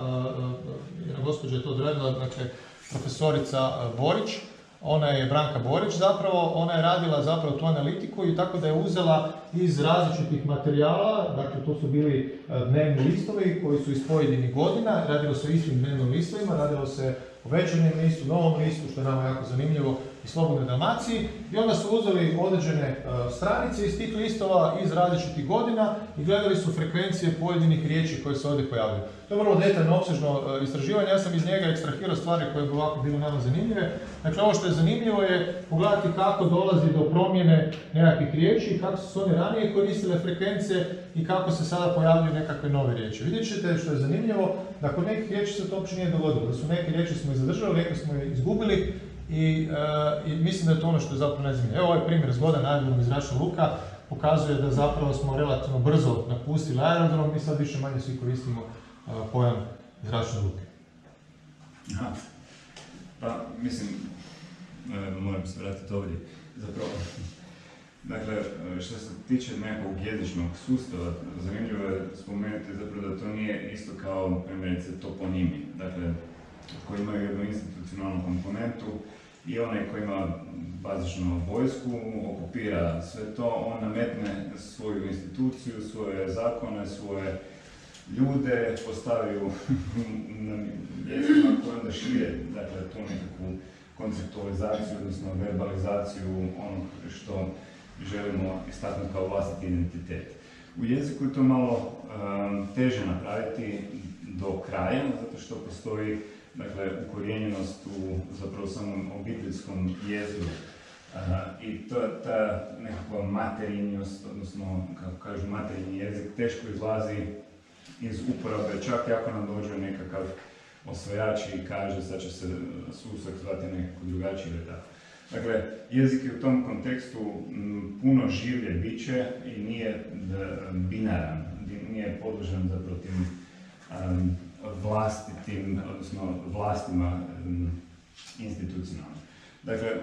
gospođa je to odradila, dakle profesorica e, Borić, ona je Branka Borić zapravo, ona je radila zapravo tu analitiku i tako da je uzela iz različitih materijala, dakle to su bili e, dnevni listovi koji su iz pojedinih godina, radilo se o istim dnevnim listovima, radilo se o večernjem listu, novom listu, što je nama jako zanimljivo, i Slobodnoj Dalmaciji i onda su uzeli određene e, stranice iz tih listova iz različitih godina i gledali su frekvencije pojedinih riječi koje se ovdje pojavljaju. To je vrlo detaljno, opsežno e, istraživanje, ja sam iz njega ekstrahirao stvari koje bi ovako bile nama zanimljive. Dakle, ovo što je zanimljivo je pogledati kako dolazi do promjene nekakvih riječi, kako su se one ranije koristile frekvencije i kako se sada pojavljuju nekakve nove riječi. Vidjet ćete što je zanimljivo, da kod nekih riječi se to uopće nije dogodilo, da su neke riječi smo i zadržali, neke smo i izgubili i, e, i mislim da je to ono što je zapravo najzanimljivije. Evo ovaj primjer zgodan aerodrom iz Zračna luka pokazuje da zapravo smo relativno brzo napustili aerodrom, mi sad više manje svi koristimo e, pojam zračne luke. Aha. Pa, mislim, e, moram se vratiti ovdje, zapravo. Dakle, što se tiče nekog jezičnog sustava, zanimljivo je spomenuti zapravo da to nije isto kao primjerice toponimi, dakle, koji imaju jednu institucionalnu komponentu i onaj koji ima bazično vojsku, okupira sve to, on nametne svoju instituciju, svoje zakone, svoje ljude, postavi u na mjestima koje onda šire, dakle, tu nekakvu konceptualizaciju, odnosno verbalizaciju onog što želimo istaknuti kao vlastiti identitet. U jeziku je to malo um, teže napraviti do kraja, zato što postoji dakle, ukorijenjenost u zapravo samom obiteljskom. Aha, I to, ta nekakva materinjost, odnosno, kako kažu, materinji jezik, teško izlazi iz uporabe, čak i ako nam dođe nekakav osvajač i kaže sad će se susret zvati nekako drugačije tako. Dakle, jezik je u tom kontekstu puno življe biće i nije binaran, nije podložan zapravo tim um, vlastitim, odnosno vlastima institucionalno. Dakle,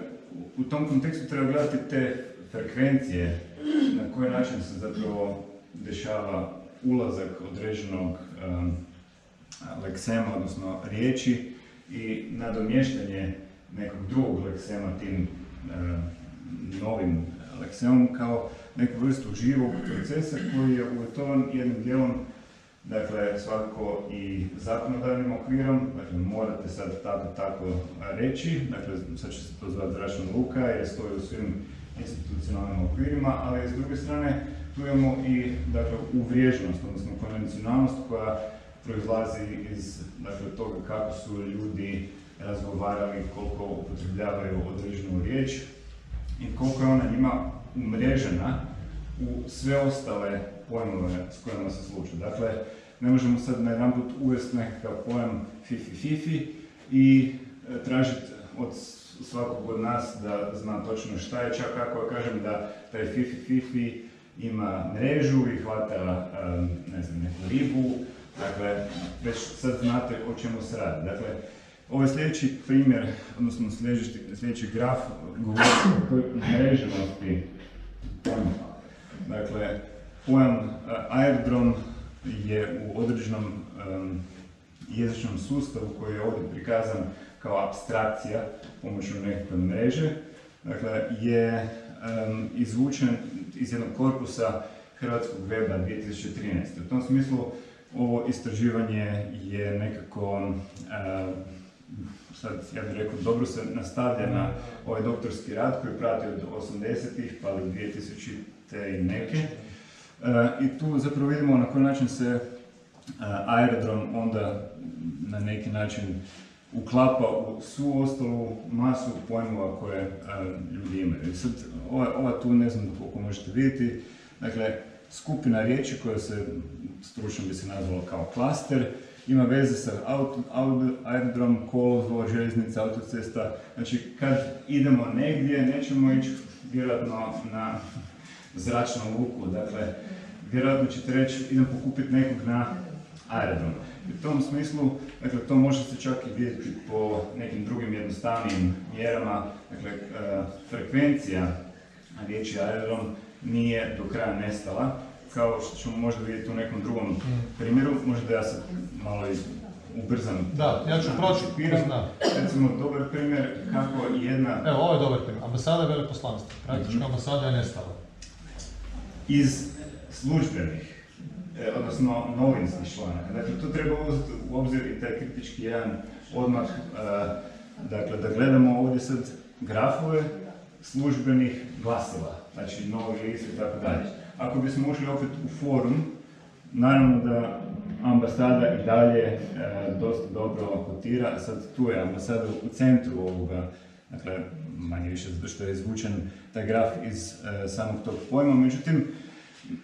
u- tom kontekstu treba gledati te frekvencije na koji način se zapravo dešava ulazak određenog leksema, odnosno riječi i nadomještanje nekog drugog leksema tim novim leksemom kao neku vrstu živog procesa koji je uvjetovan jednim dijelom Dakle, svakako i zakonodavnim okvirom, dakle, morate sad tako tako reći, dakle, sad će se to zvati zračna luka jer stoji u svim institucionalnim okvirima, ali s druge strane tu imamo i dakle, uvriježenost, odnosno konvencionalnost koja proizlazi iz dakle, toga kako su ljudi razgovarali, koliko upotrebljavaju određenu riječ i koliko je ona njima umrežena u sve ostale pojmove s kojima se sluču. Dakle, ne možemo sad na jedan put uvesti nekakav pojam fifi fifi i e, tražiti od svakog od nas da zna točno šta je, čak ako ja kažem da taj fifi fifi ima mrežu i hvata, ne znam, neku ribu, dakle, već sad znate o čemu se radi. Dakle, ovaj sljedeći primjer, odnosno sljedeći, sljedeći graf govori o mreženosti. Dakle, pojam e, aerodrom je u određenom jezičnom sustavu koji je ovdje prikazan kao abstrakcija pomoću nekakve mreže, dakle, je izvučen iz jednog korpusa Hrvatskog weba 2013. U tom smislu ovo istraživanje je nekako, sad ja bih rekao, dobro se nastavlja na ovaj doktorski rad koji prati od 80-ih pa do 2000-te i neke. I tu zapravo vidimo na koji način se e, aerodrom onda na neki način uklapa u svu ostalu masu pojmova koje e, ljudi imaju. I sad, ova, ova tu, ne znam koliko možete vidjeti, dakle, skupina riječi koja se stručno bi se nazvala kao klaster, ima veze sa auto, aerodrom, kolodvor, željeznica, autocesta. Znači, kad idemo negdje, nećemo ići vjerojatno na zračnu luku, dakle, vjerojatno ćete reći idem pokupiti nekog na aerodrom. U tom smislu, dakle, to može se čak i vidjeti po nekim drugim jednostavnijim mjerama, dakle, e, frekvencija riječi aerodrom nije do kraja nestala, kao što ćemo možda vidjeti u nekom drugom primjeru, možda ja sad malo i ubrzam. Da, ja ću proći. Recimo, dobar primjer kako jedna Evo, ovo je dobar primjer. Ambasada i veleposlanstvo. Praktički ambasada je nestala. Iz službenih, e, odnosno novinskih članaka. Dakle, tu treba uzeti u obzir i taj kritički jedan odmah, e, dakle, da gledamo ovdje sad grafove službenih glasila, znači novi list i tako dalje. Ako bismo ušli opet u forum, naravno da ambasada i dalje e, dosta dobro kotira, sad tu je ambasada u centru ovoga, dakle, manje više zato što je izvučen taj graf iz e, samog tog pojma, međutim,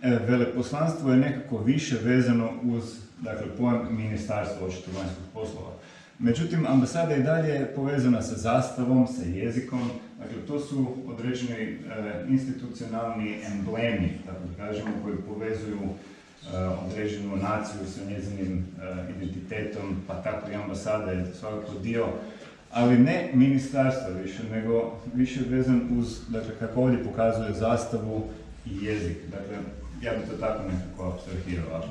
e, veleposlanstvo je nekako više vezano uz dakle, pojam ministarstva očito vanjskih poslova. Međutim, ambasada i dalje je povezana sa zastavom, sa jezikom, dakle to su određeni e, institucionalni emblemi, tako da kažemo, koji povezuju e, određenu naciju sa njezinim e, identitetom, pa tako i ambasada je svakako dio, ali ne ministarstva više, nego više vezan uz, dakle, kako ovdje pokazuje zastavu i jezik. Dakle, ja bi to tako nekako abstrahirao, ako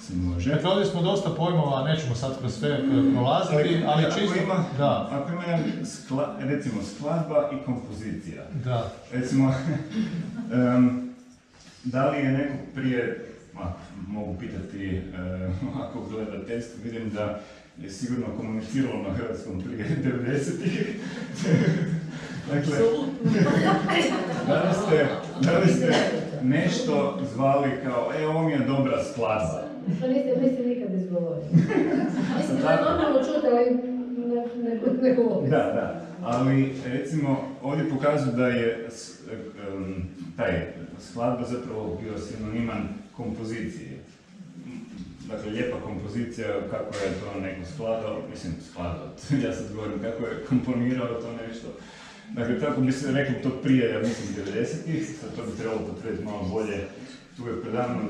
se može. Dakle, ovdje smo dosta pojmova, nećemo sad kroz sve e, prolaziti, ali ako čisto... ima, Da, ako ima jedan skla- recimo skladba i kompozicija, da. Recimo, em, da li je neko prije, ma, mogu pitati em, ako gleda test, vidim da je sigurno komuniciralo na hrvatskom prije 90-ih. dakle, da li, ste, da li ste nešto zvali kao, e, ovo mi je dobra skladba? To niste, niste nikad izgovorili. Mislim da je normalno čuti, ali ne, ne, ne govorim. Da, da. Ali recimo ovdje pokazuju da je taj skladba zapravo bio sinoniman kompozicije. Dakle, lijepa kompozicija, kako je to neko skladao, mislim skladao, ja sad govorim kako je komponirao to nešto. Dakle, tako bi se reklo to prije, ja mislim, 90-ih, sad to bi trebalo potvrditi malo bolje. Tu je predavno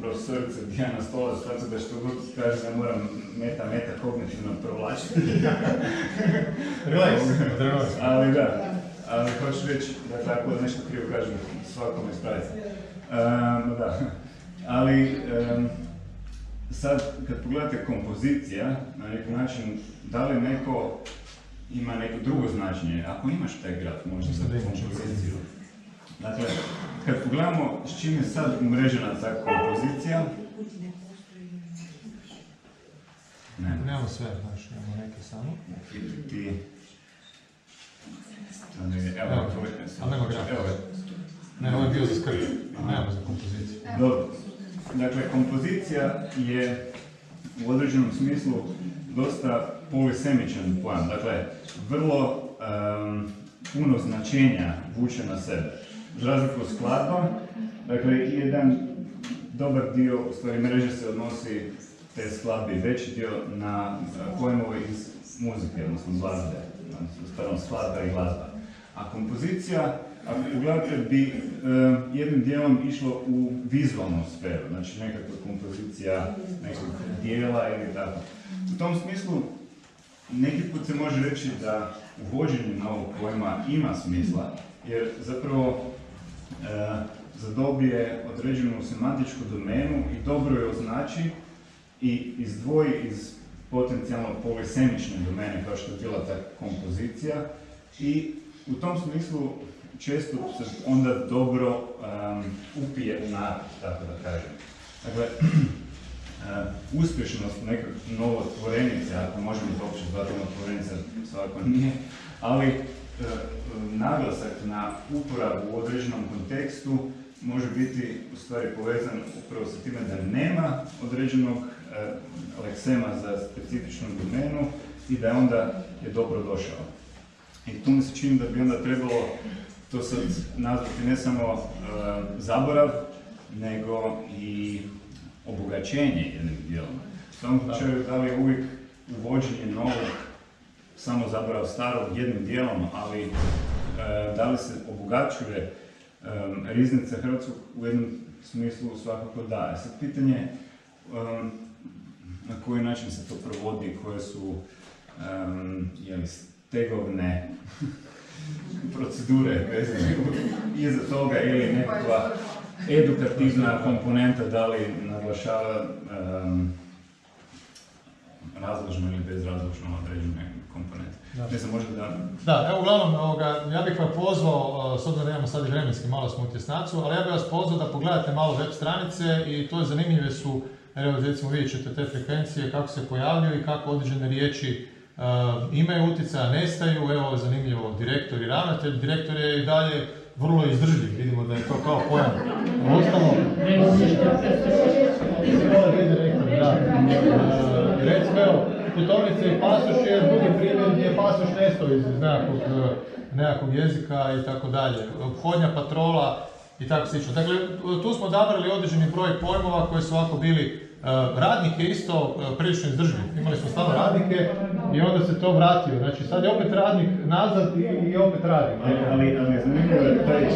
profesorica Dijana Stolac, tako da što god kaže da moram meta, meta kognitivno provlačiti. Relax. Ali da, ali hoću reći, dakle, ako nešto krivo kažem, svakome ispraviti. Um, da, ali em, sad kad pogledate kompozicija, na neki način, da li neko ima neko drugo značenje, ako imaš taj graf, možda za kompoziciju. Dakle, kad pogledamo s čim je sad umrežena ta kompozicija, ne, Nemamo sve, znaš, imamo neke samo. ti, ti, evo, Evo, evo, ali nema grafa. evo ga. Ne, ovo je bio za skrb, nemamo za kompoziciju. Dobro. Dakle, kompozicija je u određenom smislu dosta polisemičan pojam. Dakle, vrlo em, puno značenja vuče na sebe. Za razliku skladba, dakle, jedan dobar dio, u stvari mreže se odnosi te skladbe veći dio na pojmove iz muzike, odnosno glazbe, odnosno skladba i glazba. A kompozicija, pogledate, bi e, jednim dijelom išlo u vizualnu sferu, znači nekakva kompozicija nekog dijela ili tako. U tom smislu, neki put se može reći da uvođenje novog pojma ima smisla, jer zapravo e, zadobije određenu semantičku domenu i dobro je označi i izdvoji iz potencijalno polisemične domene kao što je bila ta kompozicija i u tom smislu često se onda dobro um, upije u tako da kažem. Dakle, uh, uspješnost nekog novotvorenice, ako možemo to uopće zvati novotvorenica, svakako nije, ali uh, naglasak na uporabu u određenom kontekstu može biti u stvari povezan upravo sa time da nema određenog e, leksema za specifičnu domenu i da je onda je dobro došao. I tu mi se čini da bi onda trebalo to sad nazvati ne samo e, zaborav, nego i obogaćenje jednim dijelom. U tom slučaju da li je uvijek uvođenje novog samo zaborav starog jednim dijelom, ali e, da li se obogaćuje um, riznica Hrvatskog u jednom smislu svakako da. E sad pitanje na koji način se to provodi, koje su um, je li stegovne procedure vezane iza toga ili nekakva edukativna komponenta da li naglašava um, razložno ili bezrazložno određene komponente. Da. Ne znam, možda da... Da, evo uglavnom, ovoga, ja bih vas pozvao, uh, s obzirom da nemamo sad i vremenski, malo smo u tjesnacu, ali ja bih vas pozvao da pogledate malo web stranice i to je zanimljive su, evo recimo vidjet ćete te frekvencije, kako se pojavljuju i kako određene riječi imaju utjecaja, nestaju, evo zanimljivo, direktor i ravnatelj, direktor je i dalje vrlo izdržljiv, vidimo da je to kao pojam. Ostalo. Uh, recimo, evo, putovnice i pasoš je drugi primjer gdje je pasoš nestao iz nekakvog, eh, nekakvog jezika i tako dalje. Obhodnja patrola i tako slično. Dakle, tu smo odabrali određeni broj pojmova koji su ovako bili eh, radnik je isto eh, prilično izdržljiv. Imali smo stalno radnike i onda se to vratio. Znači sad je opet radnik nazad i, opet radimo. Ali, ali, ali zanimljivo je taj a,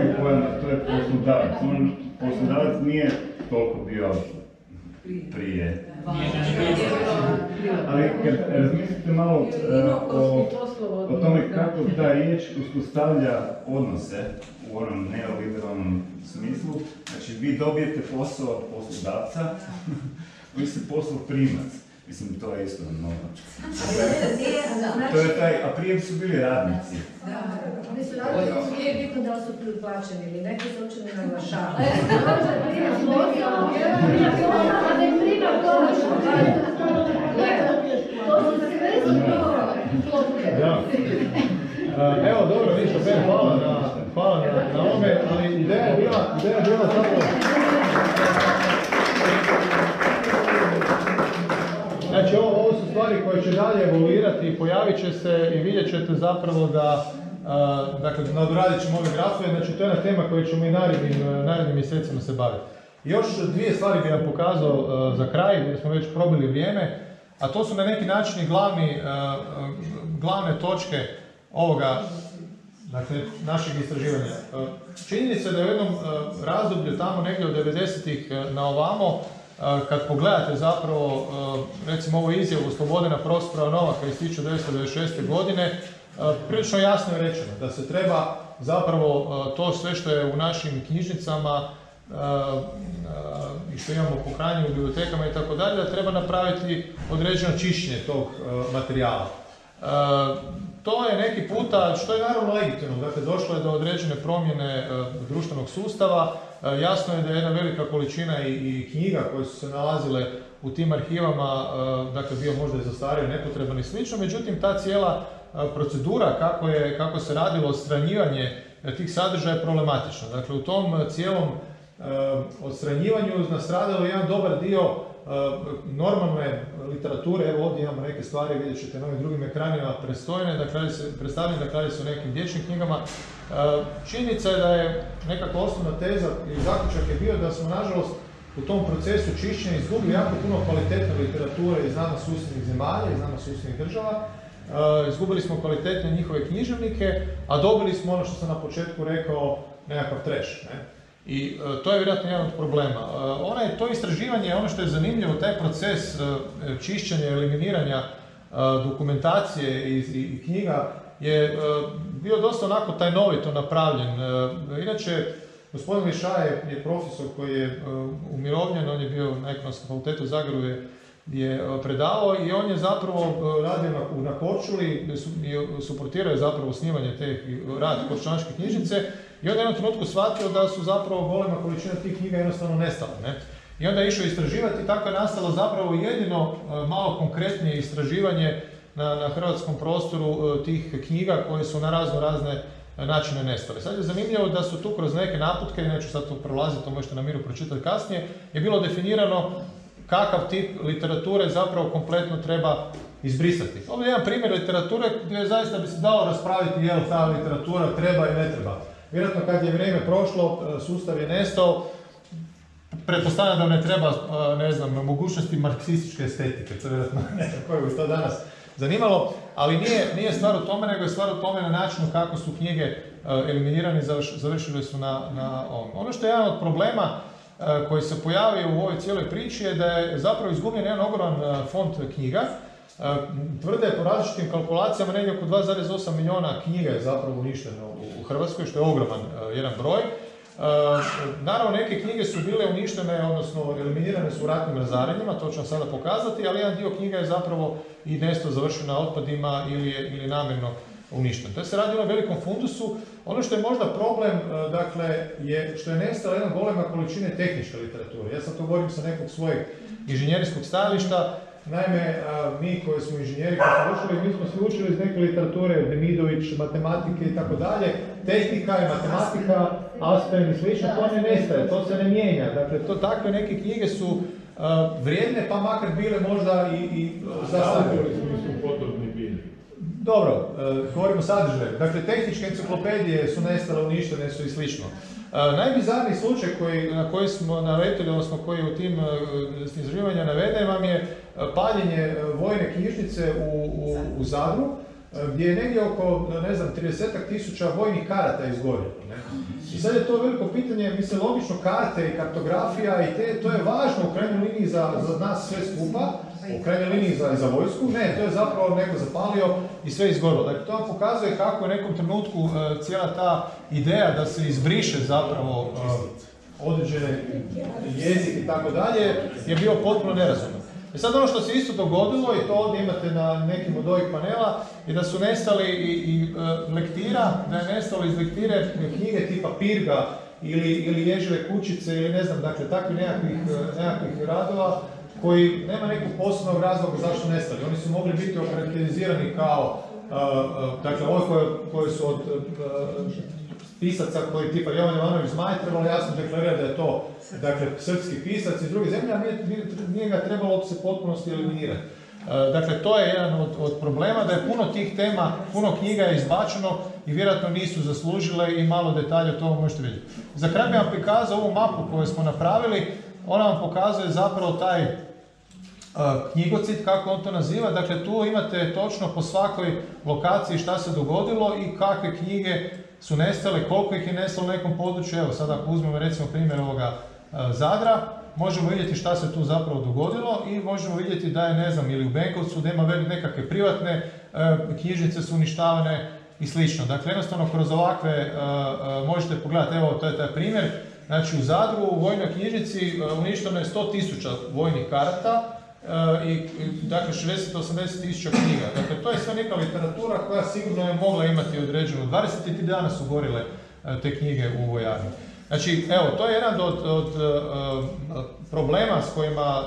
je to je poslodavac. On, poslodavac nije toliko bio prije. Ali kad razmislite malo e, o, o tome kako ta riječ uspostavlja odnose u onom neoliberalnom smislu, znači vi dobijete posao od poslodavca, vi ste posao primac. Mislim, to je isto mnogo. To je taj, a prije su bili radnici. Oni su radili, nije bitno da li su plaćeni ili neki su uopće ne a prima pomoć. To su sve. Da. E, Evo, dobro, ništa, Ben, hvala na, hvala na, na ovome, ali ideja je bila, ideja je bila zapravo... stvari koje će dalje evoluirati i pojavit će se i vidjet ćete zapravo da A, dakle, nadoradit ćemo ove grafove, znači to je jedna tema koju ćemo i narednim, narednim mjesecima se baviti. Još dvije stvari bi vam pokazao za kraj, jer smo već probili vrijeme, a to su na neki način glavni, glavne točke ovoga dakle, našeg istraživanja. Činjenica je da u jednom razdoblju tamo negdje od 90-ih e, na ovamo, kad pogledate zapravo, e, recimo ovu izjavu Slobodena Prospera Novaka iz 1996. godine, e, prilično jasno je rečeno da se treba zapravo e, to sve što je u našim knjižnicama i što imamo po hranju u bibliotekama i tako dalje, da treba napraviti određeno čišćenje tog materijala. To je neki puta, što je naravno legitimno, dakle došlo je do određene promjene društvenog sustava, jasno je da je jedna velika količina i, knjiga koje su se nalazile u tim arhivama, e, dakle bio možda i zastario, nepotreban i slično, međutim ta cijela e, procedura kako, je, kako se radilo odstranjivanje e, tih sadržaja je problematična. Dakle u tom e, cijelom e, odstranjivanju nastradao je jedan dobar dio e, normalne literature, evo ovdje imamo neke stvari, vidjet ćete na ovim drugim ekranima prestojne, dakle se, predstavljene, o nekim dječjim knjigama. E, Činjenica je da je nekakva osnovna teza i zaključak je bio da smo nažalost u tom procesu čišćenja izgubili jako puno kvalitetne literature iz nama susjednih zemalja, iz nama susjednih država. E, izgubili smo kvalitetne njihove književnike, a dobili smo ono što sam na početku rekao, nekakav trash. Ne? I e, to je vjerojatno jedan od problema. E, onaj, to istraživanje, ono što je zanimljivo, taj proces e, čišćenja, eliminiranja dokumentacije iz i, knjiga je bio dosta onako tajnovito napravljen. Inače, gospodin Liša je, je profesor koji je umirovljen, on je bio na ekonomskom fakultetu u Zagrebu je, je predavao i on je zapravo radio na, na Korčuli su, suportirao je zapravo snimanje te rad Korčulanske knjižnice i onda je jednom trenutku shvatio da su zapravo golema količina tih knjiga jednostavno nestale. Ne? I onda je išao istraživati i tako je nastalo zapravo jedino e, malo konkretnije istraživanje na, na hrvatskom prostoru e, tih knjiga koje su na razno razne e, načine nestale. Sad je zanimljivo da su tu kroz neke naputke, neću sad to prolaziti, to možete na miru pročitati kasnije, je bilo definirano kakav tip literature zapravo kompletno treba izbrisati. Ovo je jedan primjer literature gdje zaista bi se dalo raspraviti je li ta literatura treba i ne treba. Vjerojatno kad je vrijeme prošlo, e, sustav je nestao, pretpostavljam da ne treba, e, ne znam, mogućnosti marksističke estetike, to je vjerojatno nekako koje bi to danas zanimalo, ali nije, nije stvar u tome, nego je stvar u tome na načinu kako su knjige e, eliminirane završile su na, na ovom. Ono što je jedan od problema koji se pojavio u ovoj cijeloj priči je da je zapravo izgubljen jedan ogroman fond knjiga. E, Tvrde po različitim kalkulacijama negdje oko 2,8 milijuna knjiga je zapravo uništeno u- Hrvatskoj, što je ogroman e, jedan broj. E, Naravno, neke knjige su bile uništene, odnosno eliminirane su ratnim razaranjima, to ću vam sada pokazati, ali jedan dio knjiga je zapravo i nesto završen na otpadima ili ili namjerno uništen. To se radi o velikom fundusu. Ono što je možda problem, dakle, je što je nestala jedna golema količine tehničke literature. Ja sad to govorim sa nekog svojeg inženjerijskog stajališta. Naime, mi koji smo inženjeri, koji smo učili, mi smo se učili iz neke literature, Demidović, matematike i tako dalje. Tehnika i matematika, Aspen i slično, to ne nestaje, to se ne mijenja. Dakle, to takve neke knjige su vrijedne, pa makar bile možda i, i za podobni bili. dobro, e, govorimo o sadržaju. Dakle, tehničke enciklopedije su nestale, uništene su i slično. Najbizarniji slučaj koji, na koji smo navetili, odnosno koji je u tim e, istraživanja naveden vam je e, paljenje e, vojne knjižnice u, u, u Zadru, gdje je negdje oko, ne znam, 30 tisuća vojnih karata izgorjelo. Ne? I sad je to veliko pitanje, mislim, logično karte i kartografija i te, to je važno u krajnjoj liniji za, za nas sve skupa, u krajnjoj liniji za, za vojsku, ne, to je zapravo neko zapalio i sve izgorilo. Dakle, to vam pokazuje kako u nekom trenutku e, cijela ta ideja da se izbriše zapravo e, određene jezik i tako dalje je bio potpuno nerazuman. I sad ono što se isto dogodilo, i to ovdje imate na nekim od ovih panela, je da su nestali i, i e, lektira, da je nestalo iz lektire knjige tipa Pirga ili, ili Ježeve kućice ili ne znam, dakle takvih nekakvih, e, nekakvih radova koji nema nekog posebnog razloga zašto nestali. Oni su mogli biti okarakterizirani kao, e, e, dakle, ove koje, koje su od e, pisaca koji tipa Jovan Jovanović Zmaj trebalo jasno deklarirati da je to dakle, srpski pisac iz druge zemlje, a nije- nije ga trebalo se potpunosti eliminirati. Dakle, to je jedan od, od problema, da je puno tih tema, puno knjiga je izbačeno i vjerojatno nisu zaslužile i malo detalja o tome možete vidjeti. Za kraj bih vam prikazao ovu mapu koju smo napravili, ona vam pokazuje zapravo taj uh, knjigocid, kako on to naziva. Dakle, tu imate točno po svakoj lokaciji šta se dogodilo i kakve knjige su nestale, koliko ih je nestalo u nekom području. Evo, sada ako uzmemo recimo primjer ovoga uh, Zadra, možemo vidjeti šta se tu zapravo dogodilo i možemo vidjeti da je, ne znam, ili u Benkovcu, da ima nekakve privatne uh, knjižnice su uništavane i slično. Dakle, jednostavno kroz ovakve možete pogledati, evo, to je taj primjer. Znači, u Zadru u vojnoj knjižnici uništeno je 100.000 vojnih karata i, dakle, 60-80 tisuća knjiga. Dakle, to je sve neka literatura koja sigurno je mogla imati određenu. 23 dana su gorile uh, te knjige u vojarni. Znači, evo, to je jedan od, od uh, problema s kojima,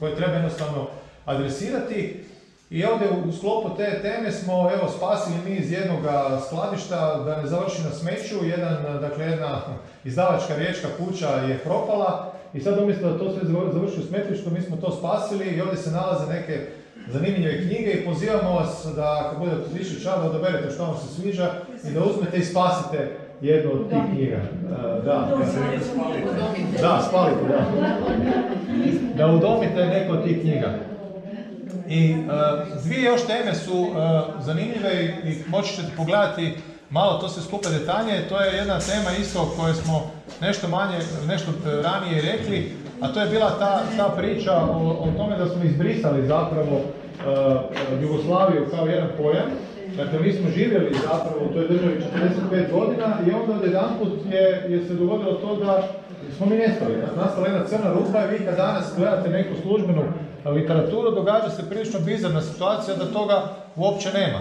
koje treba jednostavno adresirati. I ovdje u sklopu te teme smo evo spasili mi iz jednog skladišta da ne završi na smeću. Jedan, dakle, jedna izdavačka riječka kuća je propala i sad umjesto da to sve zav- završi u smetlištu, mi smo to spasili i ovdje se nalaze neke zanimljive knjige i pozivamo vas da kad budete otišli čar da odaberete što vam se sviđa i da uzmete i spasite jednu od tih knjiga. E, Da, da, spalite, da. Da udomite neko od tih knjiga. I e, dvije još teme su e, zanimljive i, i moći ćete pogledati malo to se skupa detaljnije. To je jedna tema isto o kojoj smo nešto manje, nešto e, ranije rekli, a to je bila ta, ta priča o, o tome da smo izbrisali zapravo e, Jugoslaviju kao jedan pojam. Dakle, mi smo živjeli zapravo u toj državi 45 godina i onda odjedanput je, je se dogodilo to da smo mi nestali. Nastala jedna crna rupa i vi kad danas gledate neku službenu literaturu, događa se prilično bizarna situacija da toga uopće nema.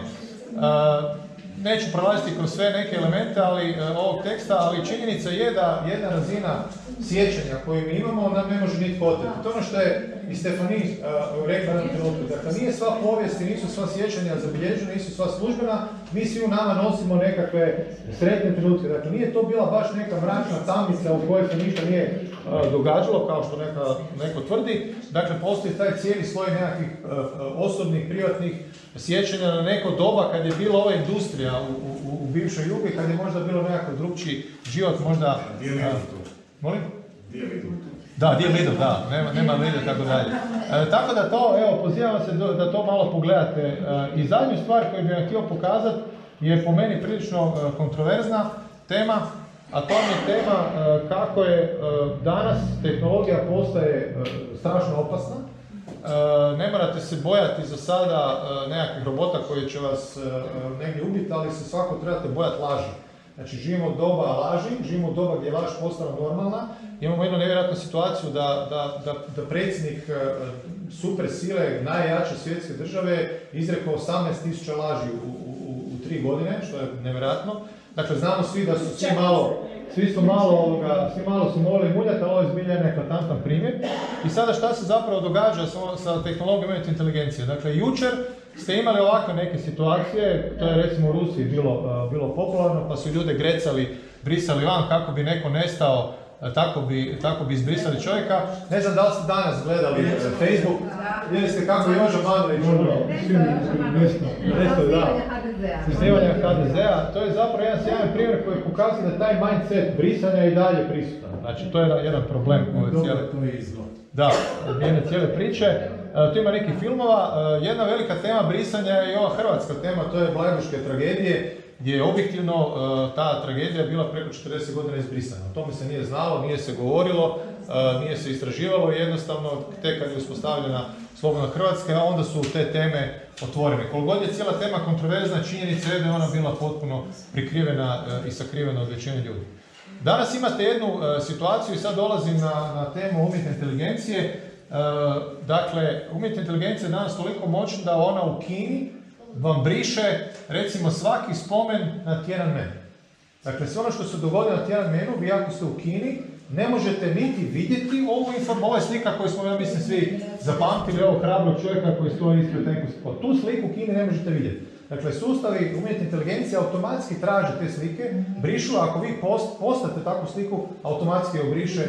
Neću prolaziti kroz sve neke elemente ali, e, ovog teksta, ali činjenica je da jedna razina sjećanja koju mi imamo nam ne može nitko oteti. To je ono što je i Stefani uh, rekla na trenutku. Dakle, nije sva povijest i nisu sva sjećanja zabilježena, nisu sva službena, mi svi u nama nosimo nekakve sretne trenutke. Dakle, nije to bila baš neka mračna tamnica u kojoj se ništa nije uh, događalo, kao što neka, neko tvrdi. Dakle, postoji taj cijeli sloj nekakvih uh, osobnih, privatnih sjećanja na neko doba kad je bila ova industrija u, u, u bivšoj Jugi, kad je možda bilo nekakav drugčiji život, možda... Gdje tu? Molim? Gdje je Lidl tu? Da, gdje je da, nema, nema Lidl tako dalje. E, tako da to, evo, pozivam se da to malo pogledate. E, I zadnju stvar koju bih vam htio pokazati je po meni prilično e, kontroverzna tema, a to je tema e, kako je e, danas tehnologija postaje strašno opasna. Ne morate se bojati za sada nekakvih robota koji će vas negdje ubiti, ali se svako trebate bojati laži. Znači, živimo doba laži, živimo doba gdje je laž postala normalna. Imamo jednu nevjerojatnu situaciju da, da, da, da predsjednik e, super sile, najjače svjetske države, izrekao 18.000 laži u, u, u, tri godine, što je nevjerojatno. Dakle, znamo svi da su svi malo, svi su malo, ovoga, svi malo su morali muljati, ali ovo je zbilja jedan eklatantan primjer. I sada šta se zapravo događa sa, sa tehnologijom umjetne inteligencije? Dakle, jučer ste imali ovakve neke situacije, to je recimo u Rusiji bilo, uh, bilo popularno, pa su ljude grecali, brisali van kako bi neko nestao, tako bi, tako bi izbrisali čovjeka. Ne znam da li ste danas gledali uh, Facebook, vidjeli ste kako je nestao, da. Snimanja HDZ-a, to je zapravo jedan sjajan primjer koji pokazuje da taj mindset brisanja je i dalje prisutan. Znači, to je jedan- problem ove cijele... to je. Da, njene cijele priče. E, tu ima nekih filmova. E, jedna velika tema brisanja je i ova hrvatska tema, to je Blajburške tragedije, gdje je objektivno e, ta tragedija bila preko 40 godina izbrisana. O tome se nije znalo, nije se govorilo, e, nije se istraživalo jednostavno tek kad je uspostavljena Slobodna Hrvatska, onda su te teme otvorene. Koliko god je cijela tema kontroverzna, činjenica je da je ona bila potpuno prikrivena e, i sakrivena od većine ljudi. Danas imate jednu situaciju i sad dolazim na, na temu umjetne inteligencije. Dakle, umjetna inteligencija je danas toliko moćna da ona u Kini vam briše recimo svaki spomen na Tiananmen. Dakle, sve ono što se dogodilo na Tiananmenu, vi ako ste u Kini, ne možete niti vidjeti ovu informaciju, ovo je slika koju smo, ja mislim, svi zapamtili, ovog hrabrog čovjeka koji stoji ispred sliku. Tu sliku u Kini ne možete vidjeti. Dakle, sustavi umjetne inteligencije automatski traže te slike, brišu, a ako vi post, postate takvu sliku, automatski je briše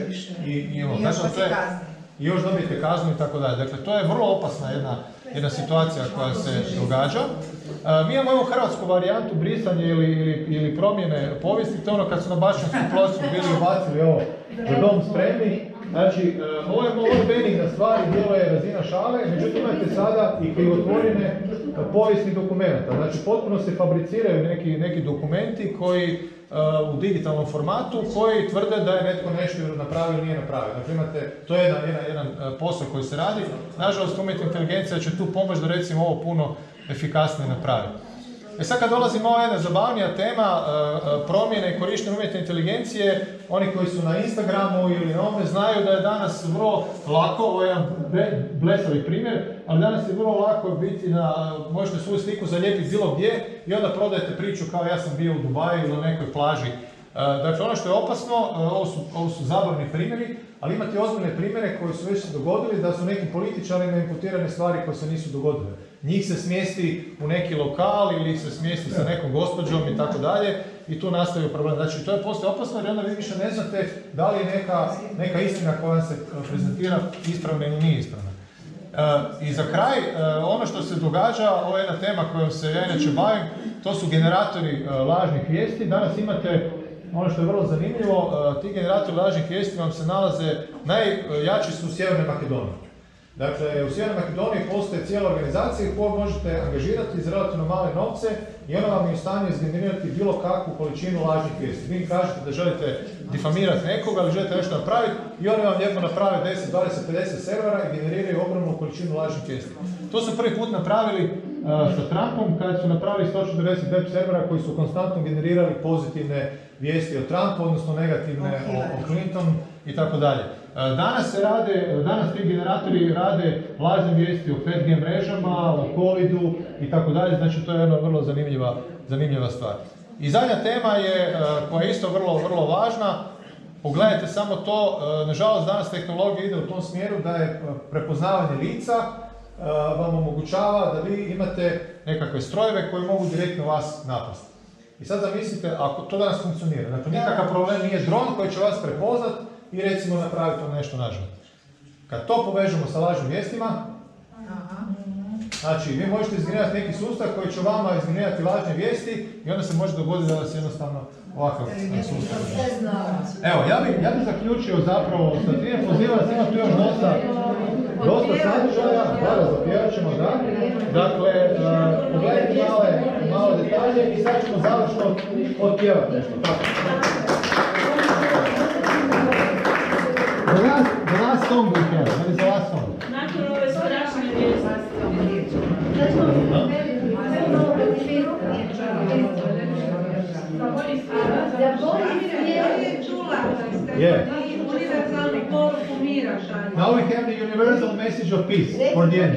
i, i ono. I još vas to i je- kazni. i još dobijete kaznu i tako dalje. Dakle, to je vrlo opasna jedna, jedna situacija koja se događa. E, mi imamo ovu hrvatsku varijantu brisanje ili, ili, ili promjene povijesti, to ono kad su na Bašćansku ploču bili ubacili ovo za dom spremni. Znači, e, ovo je je benigna stvar i bilo je razina šale, međutim imate sada i krivotvorene e, povijesnih dokumenta. Znači, potpuno se fabriciraju neki, neki dokumenti koji e, u digitalnom formatu koji tvrde da je netko nešto napravio ili nije napravio. Dakle, imate, to je jedan, jedan, jedan e, posao koji se radi. Nažalost, umjetna inteligencija će tu pomoći da recimo ovo puno efikasnije napravi. E sad kad dolazimo ova jedna zabavnija tema e, e, promjene i korištenja umjetne inteligencije, oni koji su na Instagramu ili na ovome znaju da je danas vrlo lako, ovo je jedan blesavi primjer, ali danas je vrlo lako biti na, možete svoju sliku zalijepiti bilo gdje i onda prodajete priču kao ja sam bio u Dubaju ili na nekoj plaži. E, Dakle, ono što je opasno, ovo su, ovo su zabavni primjeri, ali imate ozbiljne primjere koji su već se dogodili da su nekim političarima imputirane stvari koje se nisu dogodile. Njih se smjesti u neki lokal ili ih se smjesti sa nekom gospođom i tako dalje i tu nastaju problem. Znači to je postoje opasno jer onda vi više ne znate da li je neka, neka istina koja vam se e, prezentira ispravna ili nije ispravna. E, I za kraj, e, ono što se događa, ovo je jedna tema kojom se ja inače bavim, to su generatori lažnih vijesti. Danas imate ono što je vrlo zanimljivo, ti generatori lažnih vijesti vam se nalaze, najjači su u Sjevernoj Makedoniji. Dakle, u Sjevernoj Makedoniji postoje cijela organizacija koju možete angažirati za relativno male novce i ona vam je u stanju izgenerirati bilo kakvu količinu lažnih vijesti. Vi kažete da želite difamirati nekoga ili želite nešto napraviti i oni vam lijepo naprave 10, 20, 50 servera i generiraju ogromnu količinu lažnih vijesti. To su prvi put napravili uh, sa Trumpom kad su napravili 140 web servera koji su konstantno generirali pozitivne vijesti o Trumpu, odnosno negativne o, o Clinton i tako dalje. E, Danas se rade, danas ti generatori rade lažne vijesti o 5G mrežama, o covidu i tako dalje, znači to je jedna vrlo zanimljiva, zanimljiva stvar. I zadnja tema je, e, koja je isto vrlo, vrlo važna, pogledajte samo to, e, nažalost danas tehnologija ide u tom smjeru da je prepoznavanje lica vam omogućava da vi imate nekakve strojeve koji mogu direktno vas napasti. I sad zamislite, ako to danas funkcionira, dakle nikakav problem nije dron koji će vas prepoznat i recimo napraviti vam nešto nažalost. Kad to povežemo sa lažnim vijestima, znači vi možete izgenerirati neki sustav koji će vama izgenerirati lažne vijesti i onda se može dogoditi da vas jednostavno ovakav e, sustav. Evo, ja bih ja bi zaključio zapravo sa time, pozivam vas, ima tu još dosta, dosta sadržaja, da, da, zapjevat ćemo, da. Dakle, e, pogledajte male, male detalje i sad ćemo završno otpjevati nešto. Tako. The last, the last song we have, what is the last song? Nakon ove strašne vijesti. Šalju. Now we have the universal message of peace for the end.